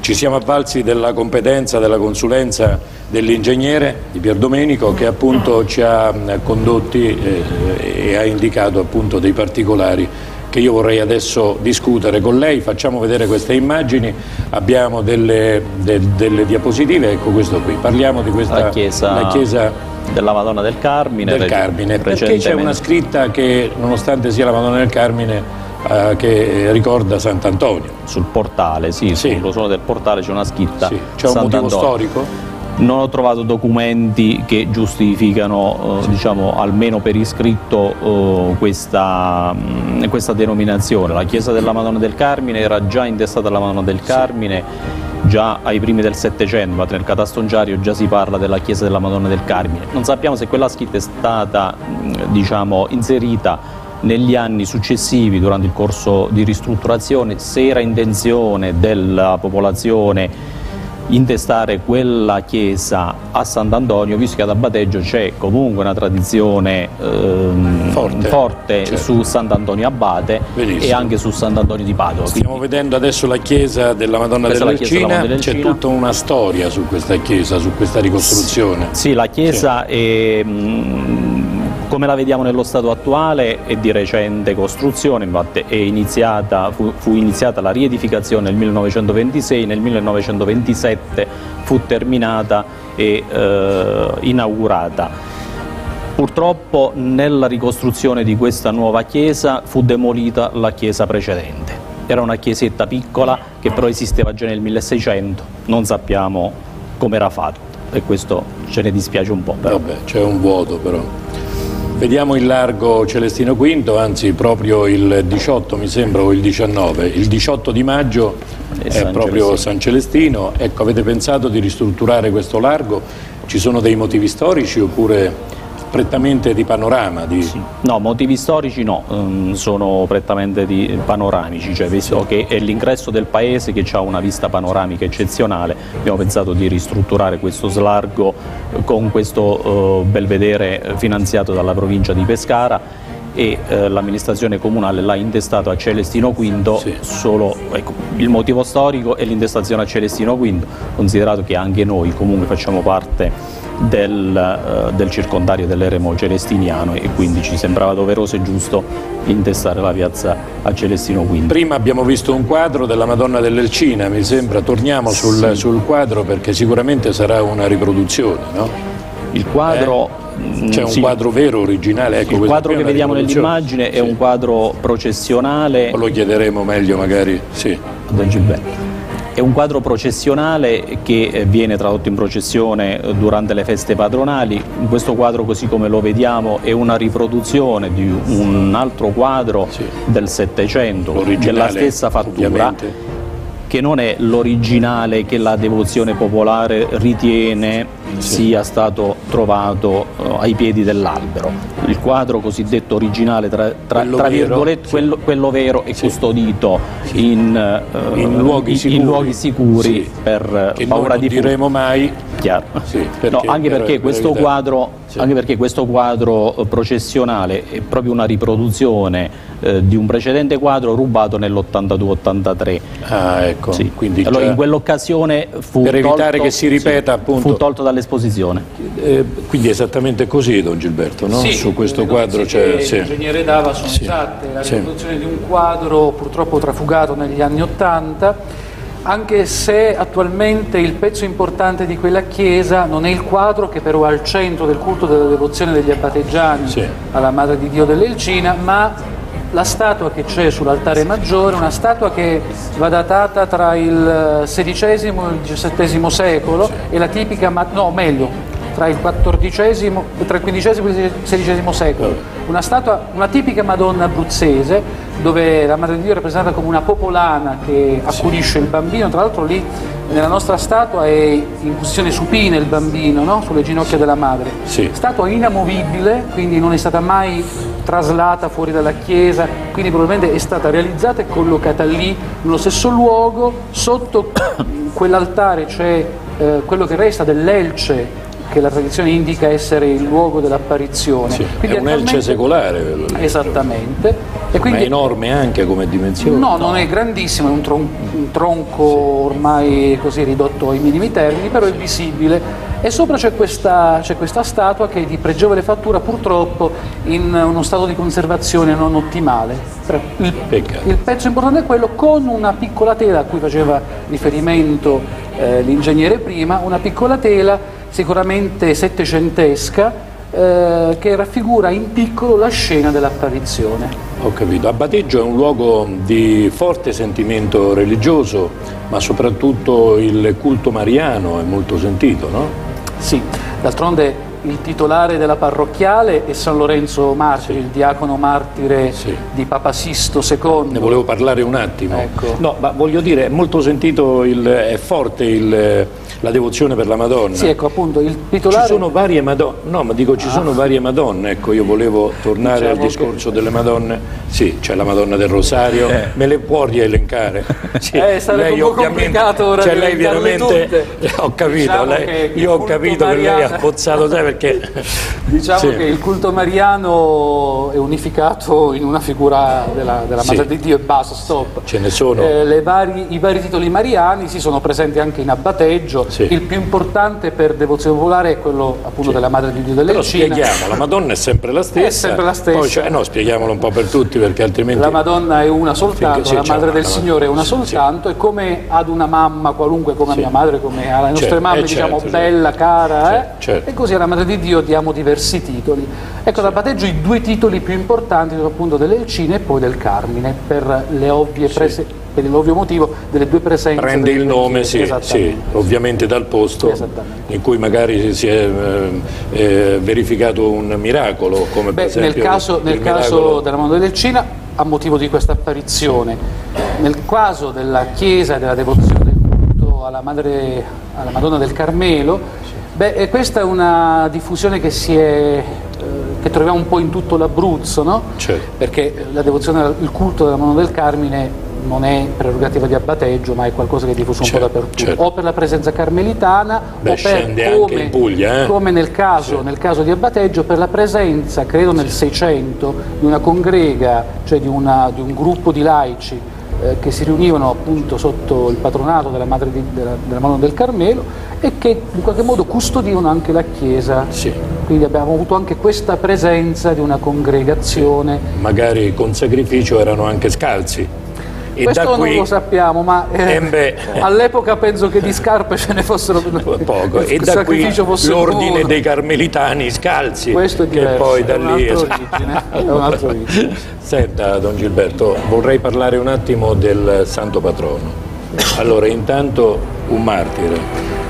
ci siamo avvalsi della competenza, della consulenza dell'ingegnere di Pier Domenico che appunto ci ha condotti eh, e ha indicato appunto dei particolari che io vorrei adesso discutere con lei, facciamo vedere queste immagini, abbiamo delle, de, delle diapositive, ecco questo qui, parliamo di questa la chiesa, la chiesa della Madonna del Carmine. Del Carmine, perché c'è una scritta che nonostante sia la Madonna del Carmine eh, che ricorda Sant'Antonio. Sul portale, sì, sì. sullo suolo del portale c'è una scritta. Sì. C'è un motivo storico? Non ho trovato documenti che giustificano, eh, diciamo, almeno per iscritto, eh, questa, mh, questa, denominazione. La chiesa della Madonna del Carmine era già intestata alla Madonna del Carmine già ai primi del Settecento, nel catastongiario già si parla della chiesa della Madonna del Carmine. Non sappiamo se quella scritta è stata diciamo, inserita negli anni successivi durante il corso di ristrutturazione, se era intenzione della popolazione intestare quella chiesa a Sant'Antonio, visto che ad Abbateggio c'è comunque una tradizione ehm, forte, forte certo. su Sant'Antonio Abate Benissimo. e anche su Sant'Antonio di Padova. Stiamo quindi... vedendo adesso la chiesa della Madonna dell'Elcina, c'è tutta una storia su questa chiesa, su questa ricostruzione. Sì, sì la chiesa sì. è... Mh, come la vediamo nello stato attuale è di recente costruzione, infatti iniziata, fu, fu, iniziata la riedificazione nel 1926, nel 1927 fu terminata e eh, inaugurata. Purtroppo nella ricostruzione di questa nuova chiesa fu demolita la chiesa precedente. Era una chiesetta piccola che però esisteva già nel 1600, non sappiamo come era fatta e questo ce ne dispiace un po'. Vabbè, c'è un vuoto però. Vediamo il largo Celestino V, anzi proprio il 18 mi sembra o il 19, il 18 di maggio è, è proprio Celestino. San Celestino. Ecco, avete pensato di ristrutturare questo largo? Ci sono dei motivi storici oppure prettamente di panorama? Di... Sì. No, motivi storici no, um, sono prettamente di panoramici, cioè visto che è l'ingresso del paese che ha una vista panoramica eccezionale, abbiamo pensato di ristrutturare questo slargo con questo uh, belvedere finanziato dalla provincia di Pescara e eh, l'amministrazione comunale l'ha intestato a Celestino V sì. solo ecco, il motivo storico è l'intestazione a Celestino V considerato che anche noi comunque facciamo parte del, uh, del circondario dell'eremo celestiniano e quindi ci sembrava doveroso e giusto intestare la piazza a Celestino V. Prima abbiamo visto un quadro della Madonna dell'Elcina, mi sembra, torniamo sul, sì. sul, quadro perché sicuramente sarà una riproduzione, no? Il quadro... Eh? C'è un sì. quadro vero, originale? Ecco, Il quadro che vediamo nell'immagine è un quadro processionale Lo chiederemo meglio magari, sì. Don Gilberto. È un quadro processionale che eh, viene tradotto in processione eh, durante le feste patronali. In questo quadro, così come lo vediamo, è una riproduzione di un altro quadro Sì. del Settecento, della stessa fattura, ovviamente. Che non è l'originale che la devozione popolare ritiene sia stato trovato eh, ai piedi dell'albero. Il quadro cosiddetto originale, tra, tra- Quello tra vero, virgolette, sì. quello, quello vero è custodito in, eh, In luoghi sicuri. in luoghi sicuri Sì. per Che paura di diremo mai. Chiaro. Sì, No, perché- anche, per- perché quadro, Sì. anche perché questo quadro eh, processionale è proprio una riproduzione eh, di un precedente quadro rubato nell'82-83. Ah, ecco. Sì. Quindi allora, in quell'occasione fu Per evitare tolto- che si ripeta, appunto- fu tolto dall'esposizione. Eh, quindi è esattamente così, Don Gilberto, no? Sì, Su questo quadro c'è... che sì. l'ingegnere dava sono Sì. esatte, la Sì. riproduzione di un quadro purtroppo trafugato negli anni Ottanta, anche se attualmente il pezzo importante di quella chiesa non è il quadro che però è al centro del culto della devozione degli abbateggiani Sì. alla Madre di Dio dell'Elcina, ma la statua che c'è sull'altare maggiore, una statua che va datata tra il XVI e il XVII secolo, è la tipica, no meglio, tra il XIV, tra il XV e il XVI secolo. Una statua, una tipica Madonna abruzzese, dove la Madre di Dio è rappresentata come una popolana che accudisce il bambino, tra l'altro lì nella nostra statua è in posizione supina il bambino, no? sulle ginocchia della madre. Sì. Statua inamovibile, quindi non è stata mai traslata fuori dalla chiesa, quindi probabilmente è stata realizzata e collocata lì, nello stesso luogo, sotto quell'altare c'è eh, quello che resta dell'elce che la tradizione indica essere il luogo dell'apparizione. Sì, Quindi è un elce secolare quello lì. Esattamente. E Ma quindi è enorme anche come dimensione. No, non è grandissimo, è un, tron- un tronco ormai così ridotto ai minimi termini, però è visibile. E sopra c'è questa, c'è questa statua che è di pregevole fattura, purtroppo in uno stato di conservazione non ottimale. Il, il pezzo importante è quello con una piccola tela a cui faceva riferimento eh, l'ingegnere prima, una piccola tela sicuramente settecentesca eh, che raffigura in piccolo la scena dell'apparizione. Ho capito. Abbateggio è un luogo di forte sentimento religioso, ma soprattutto il culto mariano è molto sentito, no? Sì, d'altronde il titolare della parrocchiale è San Lorenzo Martire, il diacono martire Sì. di Papa Sisto II. Ne volevo parlare un attimo. Ecco. No, ma voglio dire, è molto sentito, il- è forte il- la devozione per la Madonna. Sì, ecco appunto, il Ci titolare... sono varie Madonne, no, ma dico ci sono varie Madonne, ecco, io volevo tornare al Diciamo discorso delle Madonne. Sì, c'è la Madonna del Rosario, me le può rielencare? Sì, Eh, sarebbe un po' complicato ora cioè lei veramente tutte. ho capito, Diciamo lei- che io ho capito che lei ha pozzato te perché Diciamo Sì. che il culto mariano è unificato in una figura della, della Sì. Madre di Dio e basta, stop. Ce ne sono. Eh, vari- I vari titoli mariani si sono presenti anche in abbateggio, Sì. il più importante per devozione popolare è quello appunto della Madre di Dio Però dell'Elcina. spieghiamo, la Madonna è sempre la stessa. È sempre la stessa. Poi c'è- no, spieghiamolo un po' per tutti perché altrimenti La Madonna è una soltanto, Finché- la Madre una- del Signore è una soltanto e come ad una mamma qualunque, come a mia madre, come alle nostre Certo, mamme eh, diciamo certo, bella, cara, Certo, eh? certo. e così alla Madre di Dio diamo diversi titoli. Ecco, da batteggio i due titoli più importanti sono appunto dell'Elcina e poi del Carmine, per, le ovvie prese- per l'ovvio motivo delle due presenze. prende il nome, sì, sì, ovviamente dal posto in cui magari si è eh, eh, verificato un miracolo, come per Beh, nel esempio caso, il nel caso miracolo- della Madonna del Cina, a motivo di questa apparizione, nel caso della Chiesa e della devozione del culto alla, Madre- alla Madonna del Carmelo, beh, questa è una diffusione che, si è, eh, che troviamo un po' in tutto l'Abruzzo, no? Certo. perché la devozione, il culto della Madonna del Carmine non è prerogativa di abbateggio, ma è qualcosa che è diffuso un Certo, po' dappertutto, certo. o per la presenza carmelitana, Beh, o per come, Puglia, eh? come nel caso, nel caso di abbateggio, per la presenza, credo nel 600, di una congrega, cioè di, una- di un gruppo di laici eh, che si riunivano appunto sotto il patronato della Madre di- della, della Madonna del Carmelo e che in qualche modo custodivano anche la Chiesa. Sì. Quindi abbiamo avuto anche questa presenza di una congregazione. magari con sacrificio erano anche scalzi. E Questo da non qui lo sappiamo, ma eh, all'epoca penso che di scarpe ce ne fossero poco e da qui l'ordine uno. dei carmelitani scalzi Questo è che diverso, poi da lì è un'altra origine. Senta Don Gilberto, vorrei parlare un attimo del santo patrono. Allora, intanto un martire.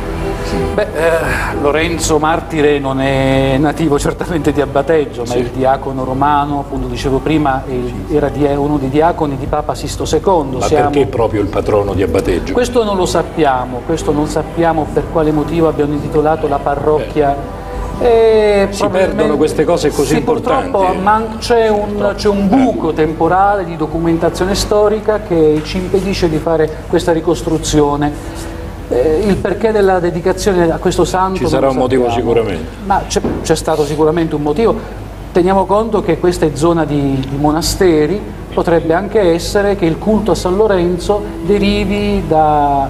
Beh, eh, Lorenzo Martire non è nativo certamente di Abbateggio, ma è il diacono romano, appunto dicevo prima, era uno dei diaconi di Papa Sisto II. Ma Siamo- perché proprio il patrono di Abbateggio? Questo non lo sappiamo, questo non sappiamo per quale motivo abbiano intitolato la parrocchia. Eh, Si perdono queste cose così sì, importanti. Purtroppo man- c'è, un, c'è un buco temporale di documentazione storica che ci impedisce di fare questa ricostruzione. Eh, il perché della dedicazione a questo santo Ci sarà un motivo sicuramente. Ma c'è, c'è stato sicuramente un motivo. Teniamo conto che questa è zona di, di monasteri, potrebbe anche essere che il culto a San Lorenzo derivi da,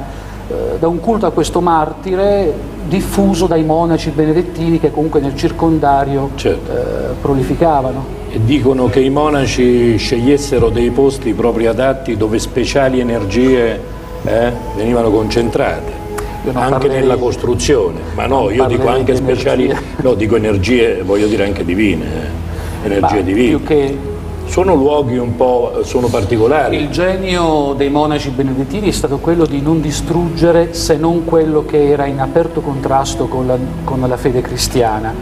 eh, da un culto a questo martire diffuso dai monaci benedettini che comunque nel circondario Certo. eh, prolificavano. E dicono che i monaci scegliessero dei posti proprio adatti dove speciali energie eh, venivano concentrate. Anche nella costruzione, ma no, io dico anche speciali, energie. no, dico energie, voglio dire anche divine, eh, energie Ma divine. più che Sono luoghi un po', sono particolari. Il genio dei monaci benedettini è stato quello di non distruggere se non quello che era in aperto contrasto con la, con la fede cristiana,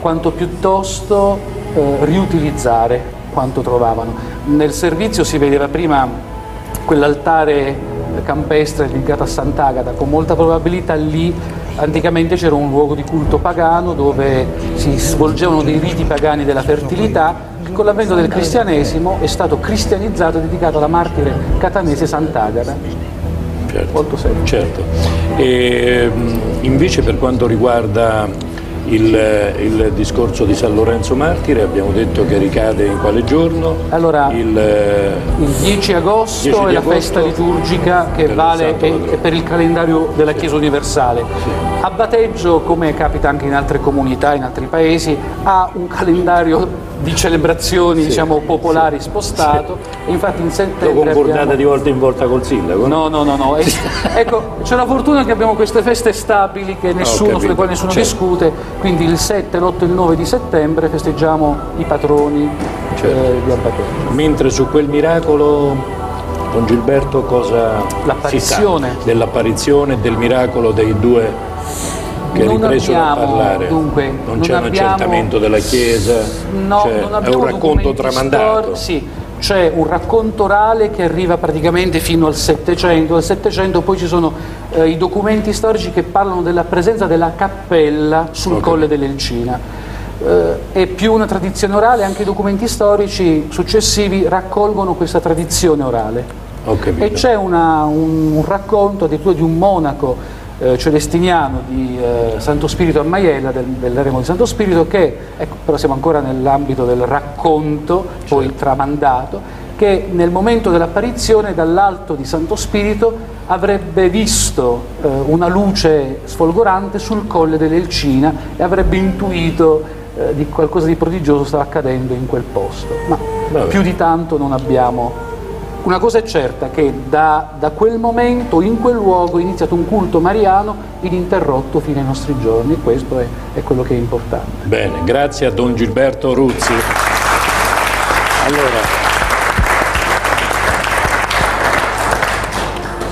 quanto piuttosto eh, riutilizzare quanto trovavano. Nel servizio si vedeva prima quell'altare campestre dedicato a Sant'Agata, con molta probabilità lì anticamente c'era un luogo di culto pagano dove si svolgevano dei riti pagani della fertilità che con l'avvento del cristianesimo è stato cristianizzato e dedicato alla martire catanese Sant'Agata. Certo. Molto semplice. Certo. E, mh, invece per quanto riguarda il, il discorso di San Lorenzo Martire, abbiamo detto che ricade in quale giorno? Allora, il, eh, Il 10 agosto 10 di è la agosto festa liturgica che vale è per il calendario della Chiesa universale. A Bateggio, come capita anche in altre comunità, in altri paesi, ha un calendario di celebrazioni diciamo, popolari spostato e infatti in lo settembre concordate abbiamo... di volta in volta col sindaco? No, no, no, no. Ecco, c'è la fortuna che abbiamo queste feste stabili che nessuno, sulle quali nessuno Certo. discute, quindi il 7, l'8 e il 9 di settembre festeggiamo i patroni Certo. eh, di Abbateggio. Mentre su quel miracolo, Don Gilberto, cosa L'apparizione. dell'apparizione del miracolo dei due che Non ripresero a abbiamo, parlare? dunque, non c'è un abbiamo- accertamento della Chiesa? No, Cioè, non è un racconto tramandato? sì, c'è un racconto orale che arriva praticamente fino al Settecento. Al Settecento poi ci sono eh, i documenti storici che parlano della presenza della cappella sul Ok. colle dell'Elcina. Eh, è più una tradizione orale, anche i documenti storici successivi raccolgono questa tradizione orale. E c'è una- un, un racconto addirittura di un monaco eh, celestiniano di eh, Santo Spirito a Maiella, del, dell'eremo di Santo Spirito, che, ecco, però siamo ancora nell'ambito del racconto, poi Certo. tramandato, che nel momento dell'apparizione dall'alto di Santo Spirito avrebbe visto eh, una luce sfolgorante sul colle dell'Elcina e avrebbe intuito eh, di qualcosa di prodigioso stava accadendo in quel posto. Ma Vabbè. più di tanto non abbiamo una cosa è certa, che da, da quel momento, in quel luogo, è iniziato un culto mariano ininterrotto fino ai nostri giorni e questo è, è quello che è importante. Bene, grazie a Don Gilberto Ruzzi. Allora,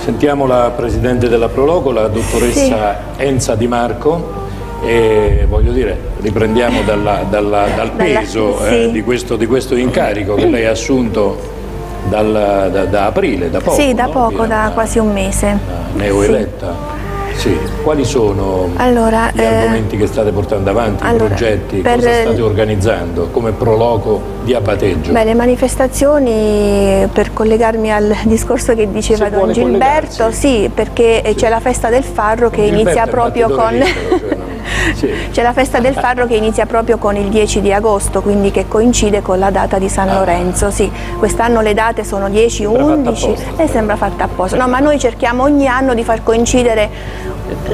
sentiamo la Presidente della Prologo, la dottoressa Enza Di Marco. E voglio dire, riprendiamo dalla- dalla- dal peso sì. eh, di, questo, di questo incarico che lei ha assunto dal- da, da aprile, da poco. sì, da no? poco, Che da quasi un mese. Neoeletta. Sì. Quali sono Allora, gli eh, argomenti che state portando avanti, i allora, progetti, per- cosa state organizzando come proloco di Apateggio? Beh, le manifestazioni, per collegarmi al discorso che diceva Se Don Gilberto, sì, perché c'è la festa del farro che Gilberto inizia proprio con... Sì. C'è la festa del farro che inizia proprio con il 10 di agosto, quindi che coincide con la data di San Ah. Lorenzo. Sì, quest'anno le date sono 10, Sembra fatta 11 apposta. e sembra fatta apposta. No, ma noi cerchiamo ogni anno di far coincidere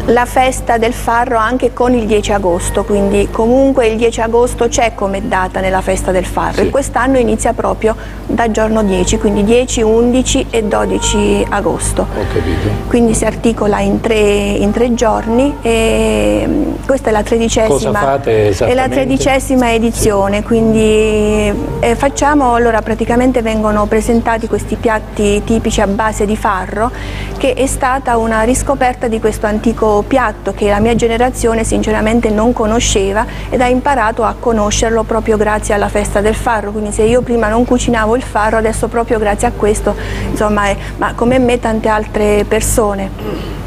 la festa del farro anche con il 10 agosto, quindi comunque il 10 agosto c'è come data nella festa del farro Sì. e quest'anno inizia proprio da giorno 10, quindi 10, 11 e 12 agosto Ho capito. quindi si articola in tre, in tre giorni e mm, questa è la tredicesima, è la tredicesima edizione, quindi eh, facciamo, allora praticamente vengono presentati questi piatti tipici a base di farro che è stata una riscoperta di questo antico piatto che la mia generazione sinceramente non conosceva ed ha imparato a conoscerlo proprio grazie alla festa del farro, quindi se io prima non cucinavo il farro adesso proprio grazie a questo, insomma, è- ma come me tante altre persone.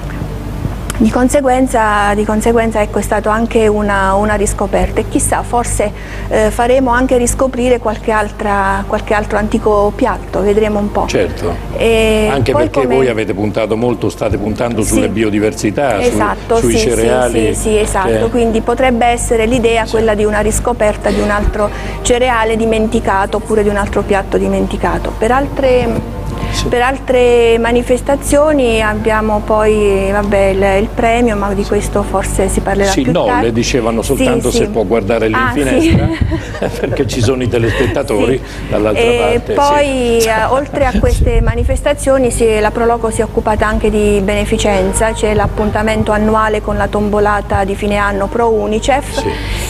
Di conseguenza, di conseguenza ecco, è stata anche una, una riscoperta e chissà, forse eh, faremo anche riscoprire qualche, altra, qualche altro antico piatto, vedremo un po'. Certo. E Anche perché come- voi avete puntato molto, state puntando Sì. sulle biodiversità, sui- Esatto, sui, sì, sì, cereali. Sì, sì, esatto, che- quindi potrebbe essere l'idea quella di una riscoperta di un altro cereale dimenticato oppure di un altro piatto dimenticato. Per altre, per altre manifestazioni abbiamo poi vabbè, il, il premio, ma di questo forse si parlerà Sì, più no, tardi. le dicevano soltanto Sì, se sì. può guardare lì Ah, in sì. finestra, perché ci sono i telespettatori Sì. dall'altra E parte. poi sì. eh, oltre a queste manifestazioni la Proloco si è occupata anche di beneficenza, c'è l'appuntamento annuale con la tombolata di fine anno pro Unicef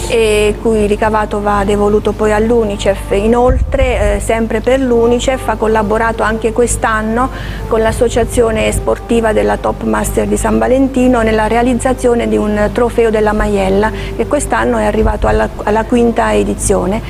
e cui il ricavato va devoluto poi all'Unicef. Inoltre eh, sempre per l'Unicef ha collaborato anche quest'anno con l'associazione sportiva della Top Master di San Valentino nella realizzazione di un trofeo della Maiella che quest'anno è arrivato alla, alla quinta edizione.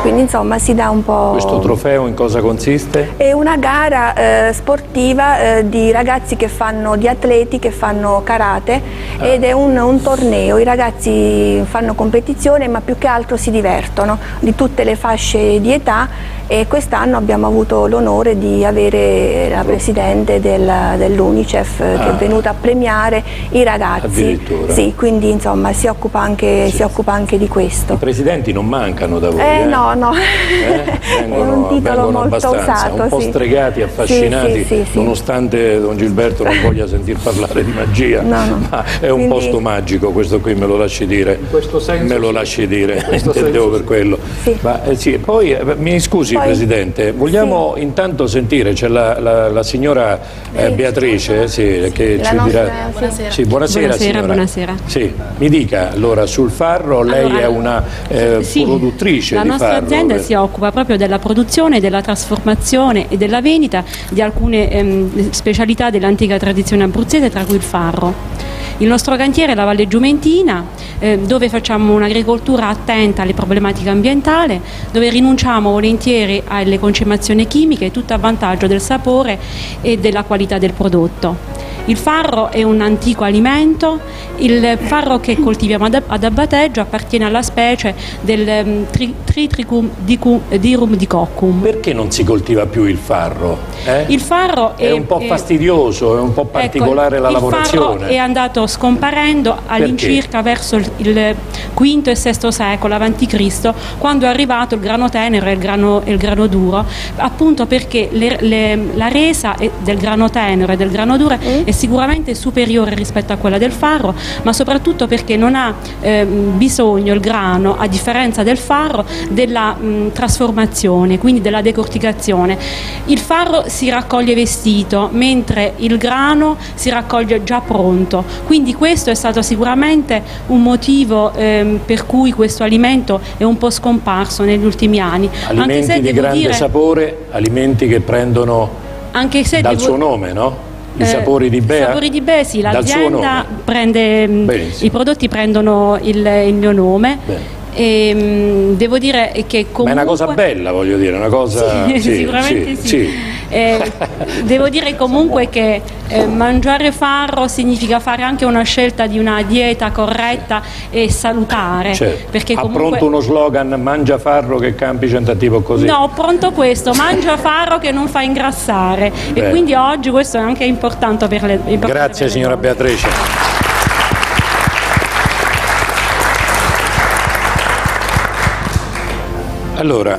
Quindi insomma si dà un po'... Questo trofeo in cosa consiste? È una gara eh, sportiva eh, di ragazzi che fanno, di atleti che fanno karate ed è un, un torneo, i ragazzi fanno competizione ma più che altro si divertono di tutte le fasce di età e quest'anno abbiamo avuto l'onore di avere la Presidente del- dell'Unicef eh, che Ah. è venuta a premiare i ragazzi. Sì, quindi insomma si occupa anche, si occupa anche di questo. I presidenti non mancano da voi. Eh, eh? no, no, Eh? è Vengono, un titolo molto abbastanza, usato. un po' sì. stregati, affascinati, Sì, sì, sì, sì. nonostante Don Gilberto non voglia sentir parlare di magia, No, no. ma è un Quindi- posto magico questo qui, me lo lasci dire. questo senso me lo sì. lasci dire, In intendevo senso per quello. Sì. Ma, eh, sì, poi eh, mi scusi Poi- Presidente, vogliamo intanto sentire, c'è la, la- la signora eh, Sì. Beatrice sì, che La ci nostra- dirà. Buonasera. Sì, buonasera, Buonasera, signora. buonasera. Sì, mi dica allora sul farro, lei Allora, è una eh, Sì, produttrice la di nostra farro. azienda eh. si occupa proprio della produzione, della trasformazione e della vendita di alcune ehm, specialità dell'antica tradizione abruzzese, tra cui il farro. Il nostro cantiere è la Valle Giumentina, eh, dove facciamo un'agricoltura attenta alle problematiche ambientali, dove rinunciamo volentieri alle concemazioni chimiche, tutto a vantaggio del sapore e della qualità del prodotto. Il farro è un antico alimento, il farro che coltiviamo ad, abbateggio appartiene alla specie del tri- Tritricum dirum di coccum. Perché non si coltiva più il farro? eh? Il farro è, un po' è- fastidioso, è un po' particolare Ecco, la il lavorazione. farro è andato scomparendo all'incirca verso il, il V e VI secolo a.C., quando è arrivato il grano tenero e il grano, il grano duro, appunto perché le- le- la resa del grano tenero e del grano duro è sicuramente superiore rispetto a quella del farro, ma soprattutto perché non ha ehm, bisogno il grano, a differenza del farro, della mh, trasformazione, quindi della decorticazione. Il farro si raccoglie vestito, mentre il grano si raccoglie già pronto. Quindi questo è stato sicuramente un motivo ehm, per cui questo alimento è un po' scomparso negli ultimi anni. Alimenti se di grande dire, sapore, alimenti che prendono anche se dal devo- suo nome, no? I eh, sapori di Bea? I sapori di Bea, sì, l'azienda prende, mh, Benissimo. i prodotti prendono il, il mio nome. Bene. E, mh, devo dire che comunque... Ma è una cosa bella, voglio dire, una cosa... Sì, sì, sicuramente sì, sì. Eh, devo dire comunque che eh, mangiare farro significa fare anche una scelta di una dieta corretta e salutare. Certo. Perché ha comunque... pronto uno slogan, mangia farro che campi centativo così. No, ho pronto questo, mangia farro che non fa ingrassare Bene. e quindi oggi questo è anche importante per le importante Grazie per le signora donne. Beatrice. Allora,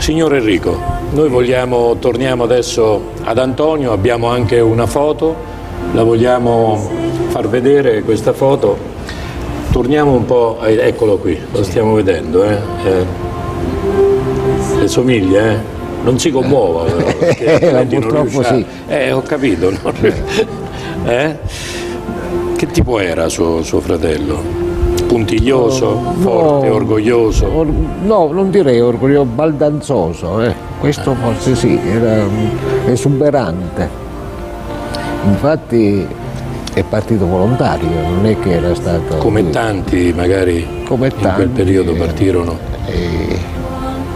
signor Enrico, noi vogliamo, torniamo adesso ad Antonio, abbiamo anche una foto, la vogliamo far vedere questa foto. Torniamo un po', eccolo qui, lo stiamo vedendo, eh? Eh, le somiglia, eh? Non si commuova, però, eh, purtroppo sì. Eh, ho capito. No? Eh? Che tipo era suo, suo fratello? Puntiglioso, no, forte, orgoglioso? Or, no, non direi orgoglioso, baldanzoso, eh. questo forse sì, era esuberante. Infatti è partito volontario, non è che era stato... Come tanti magari Come in tanti, quel periodo partirono. Eh,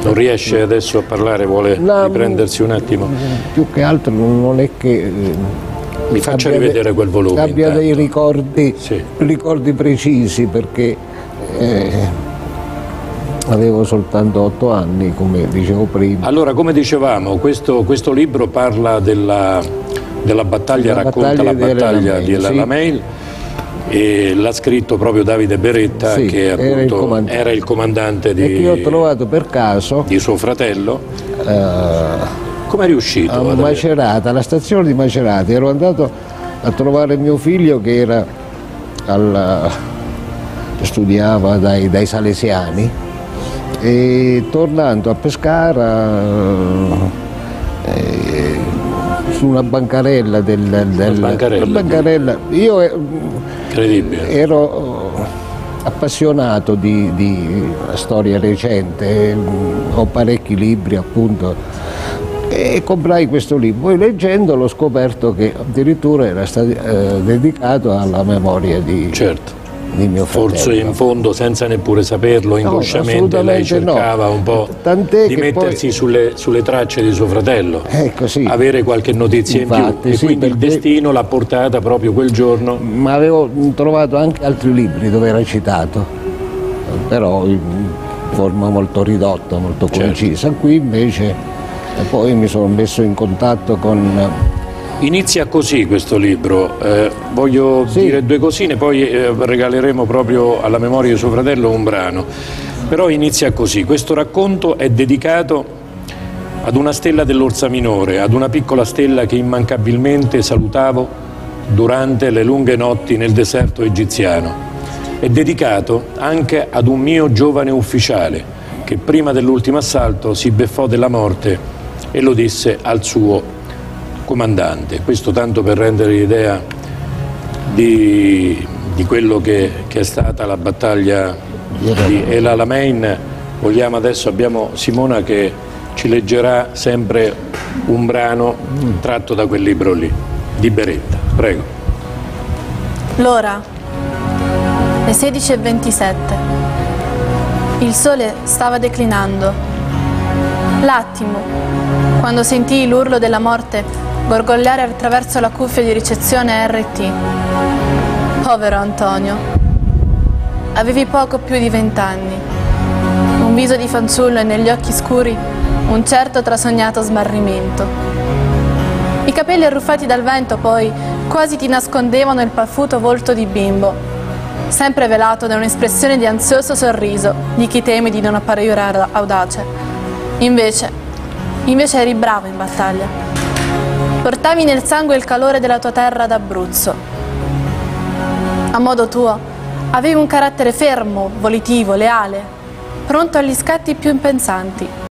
non riesce adesso a parlare, vuole no, riprendersi un attimo? Più che altro non è che eh, mi faccia rivedere quel volume. Abbia intanto. dei ricordi, sì. ricordi, precisi perché eh, avevo soltanto otto anni, come dicevo prima. Allora, come dicevamo, questo, questo libro parla della, della battaglia, la racconta battaglia la battaglia di El Alamein. E l'ha scritto proprio Davide Beretta sì, che appunto era il comandante, era il comandante di, e che ho trovato per caso di suo fratello uh, come è riuscito? A Macerata, alla stazione di Macerata. Ero andato a trovare mio figlio che era alla, studiava dai, dai, Salesiani e tornando a Pescara eh, su una bancarella del, del bancarella. bancarella io ero appassionato di, di storia recente ho parecchi libri appunto e comprai questo libro. Poi leggendolo ho scoperto che addirittura era stato eh, dedicato alla memoria di, certo. di mio fratello. Forse in fondo, senza neppure saperlo, inconsciamente no, lei cercava no. un po' di mettersi poi... sulle, sulle, tracce di suo fratello, ecco, sì. avere qualche notizia Infatti, in più. E sì, quindi perché... il destino l'ha portata proprio quel giorno. Ma avevo trovato anche altri libri dove era citato, però in forma molto ridotta, molto certo. concisa. Qui invece e poi mi sono messo in contatto con... Inizia così questo libro, eh, voglio sì. dire due cosine, poi eh, regaleremo proprio alla memoria di suo fratello un brano, però inizia così, questo racconto è dedicato ad una stella dell'Orsa Minore, ad una piccola stella che immancabilmente salutavo durante le lunghe notti nel deserto egiziano. È dedicato anche ad un mio giovane ufficiale che prima dell'ultimo assalto si beffò della morte e lo disse al suo comandante. Questo tanto per rendere l'idea di, di, quello che, che, è stata la battaglia di El Alamein. Vogliamo adesso, abbiamo Simona che ci leggerà sempre un brano tratto da quel libro lì, di Beretta. Prego. L'ora, le 16.27. Il sole stava declinando. L'attimo quando sentii l'urlo della morte gorgogliare attraverso la cuffia di ricezione RT. Povero Antonio. Avevi poco più di vent'anni. Un viso di fanciullo e negli occhi scuri un certo trasognato smarrimento. I capelli arruffati dal vento poi quasi ti nascondevano il palfuto volto di bimbo, sempre velato da un'espressione di ansioso sorriso di chi teme di non apparire audace. Invece, Invece eri bravo in battaglia. Portavi nel sangue il calore della tua terra d'Abruzzo. A modo tuo, avevi un carattere fermo, volitivo, leale, pronto agli scatti più impensanti.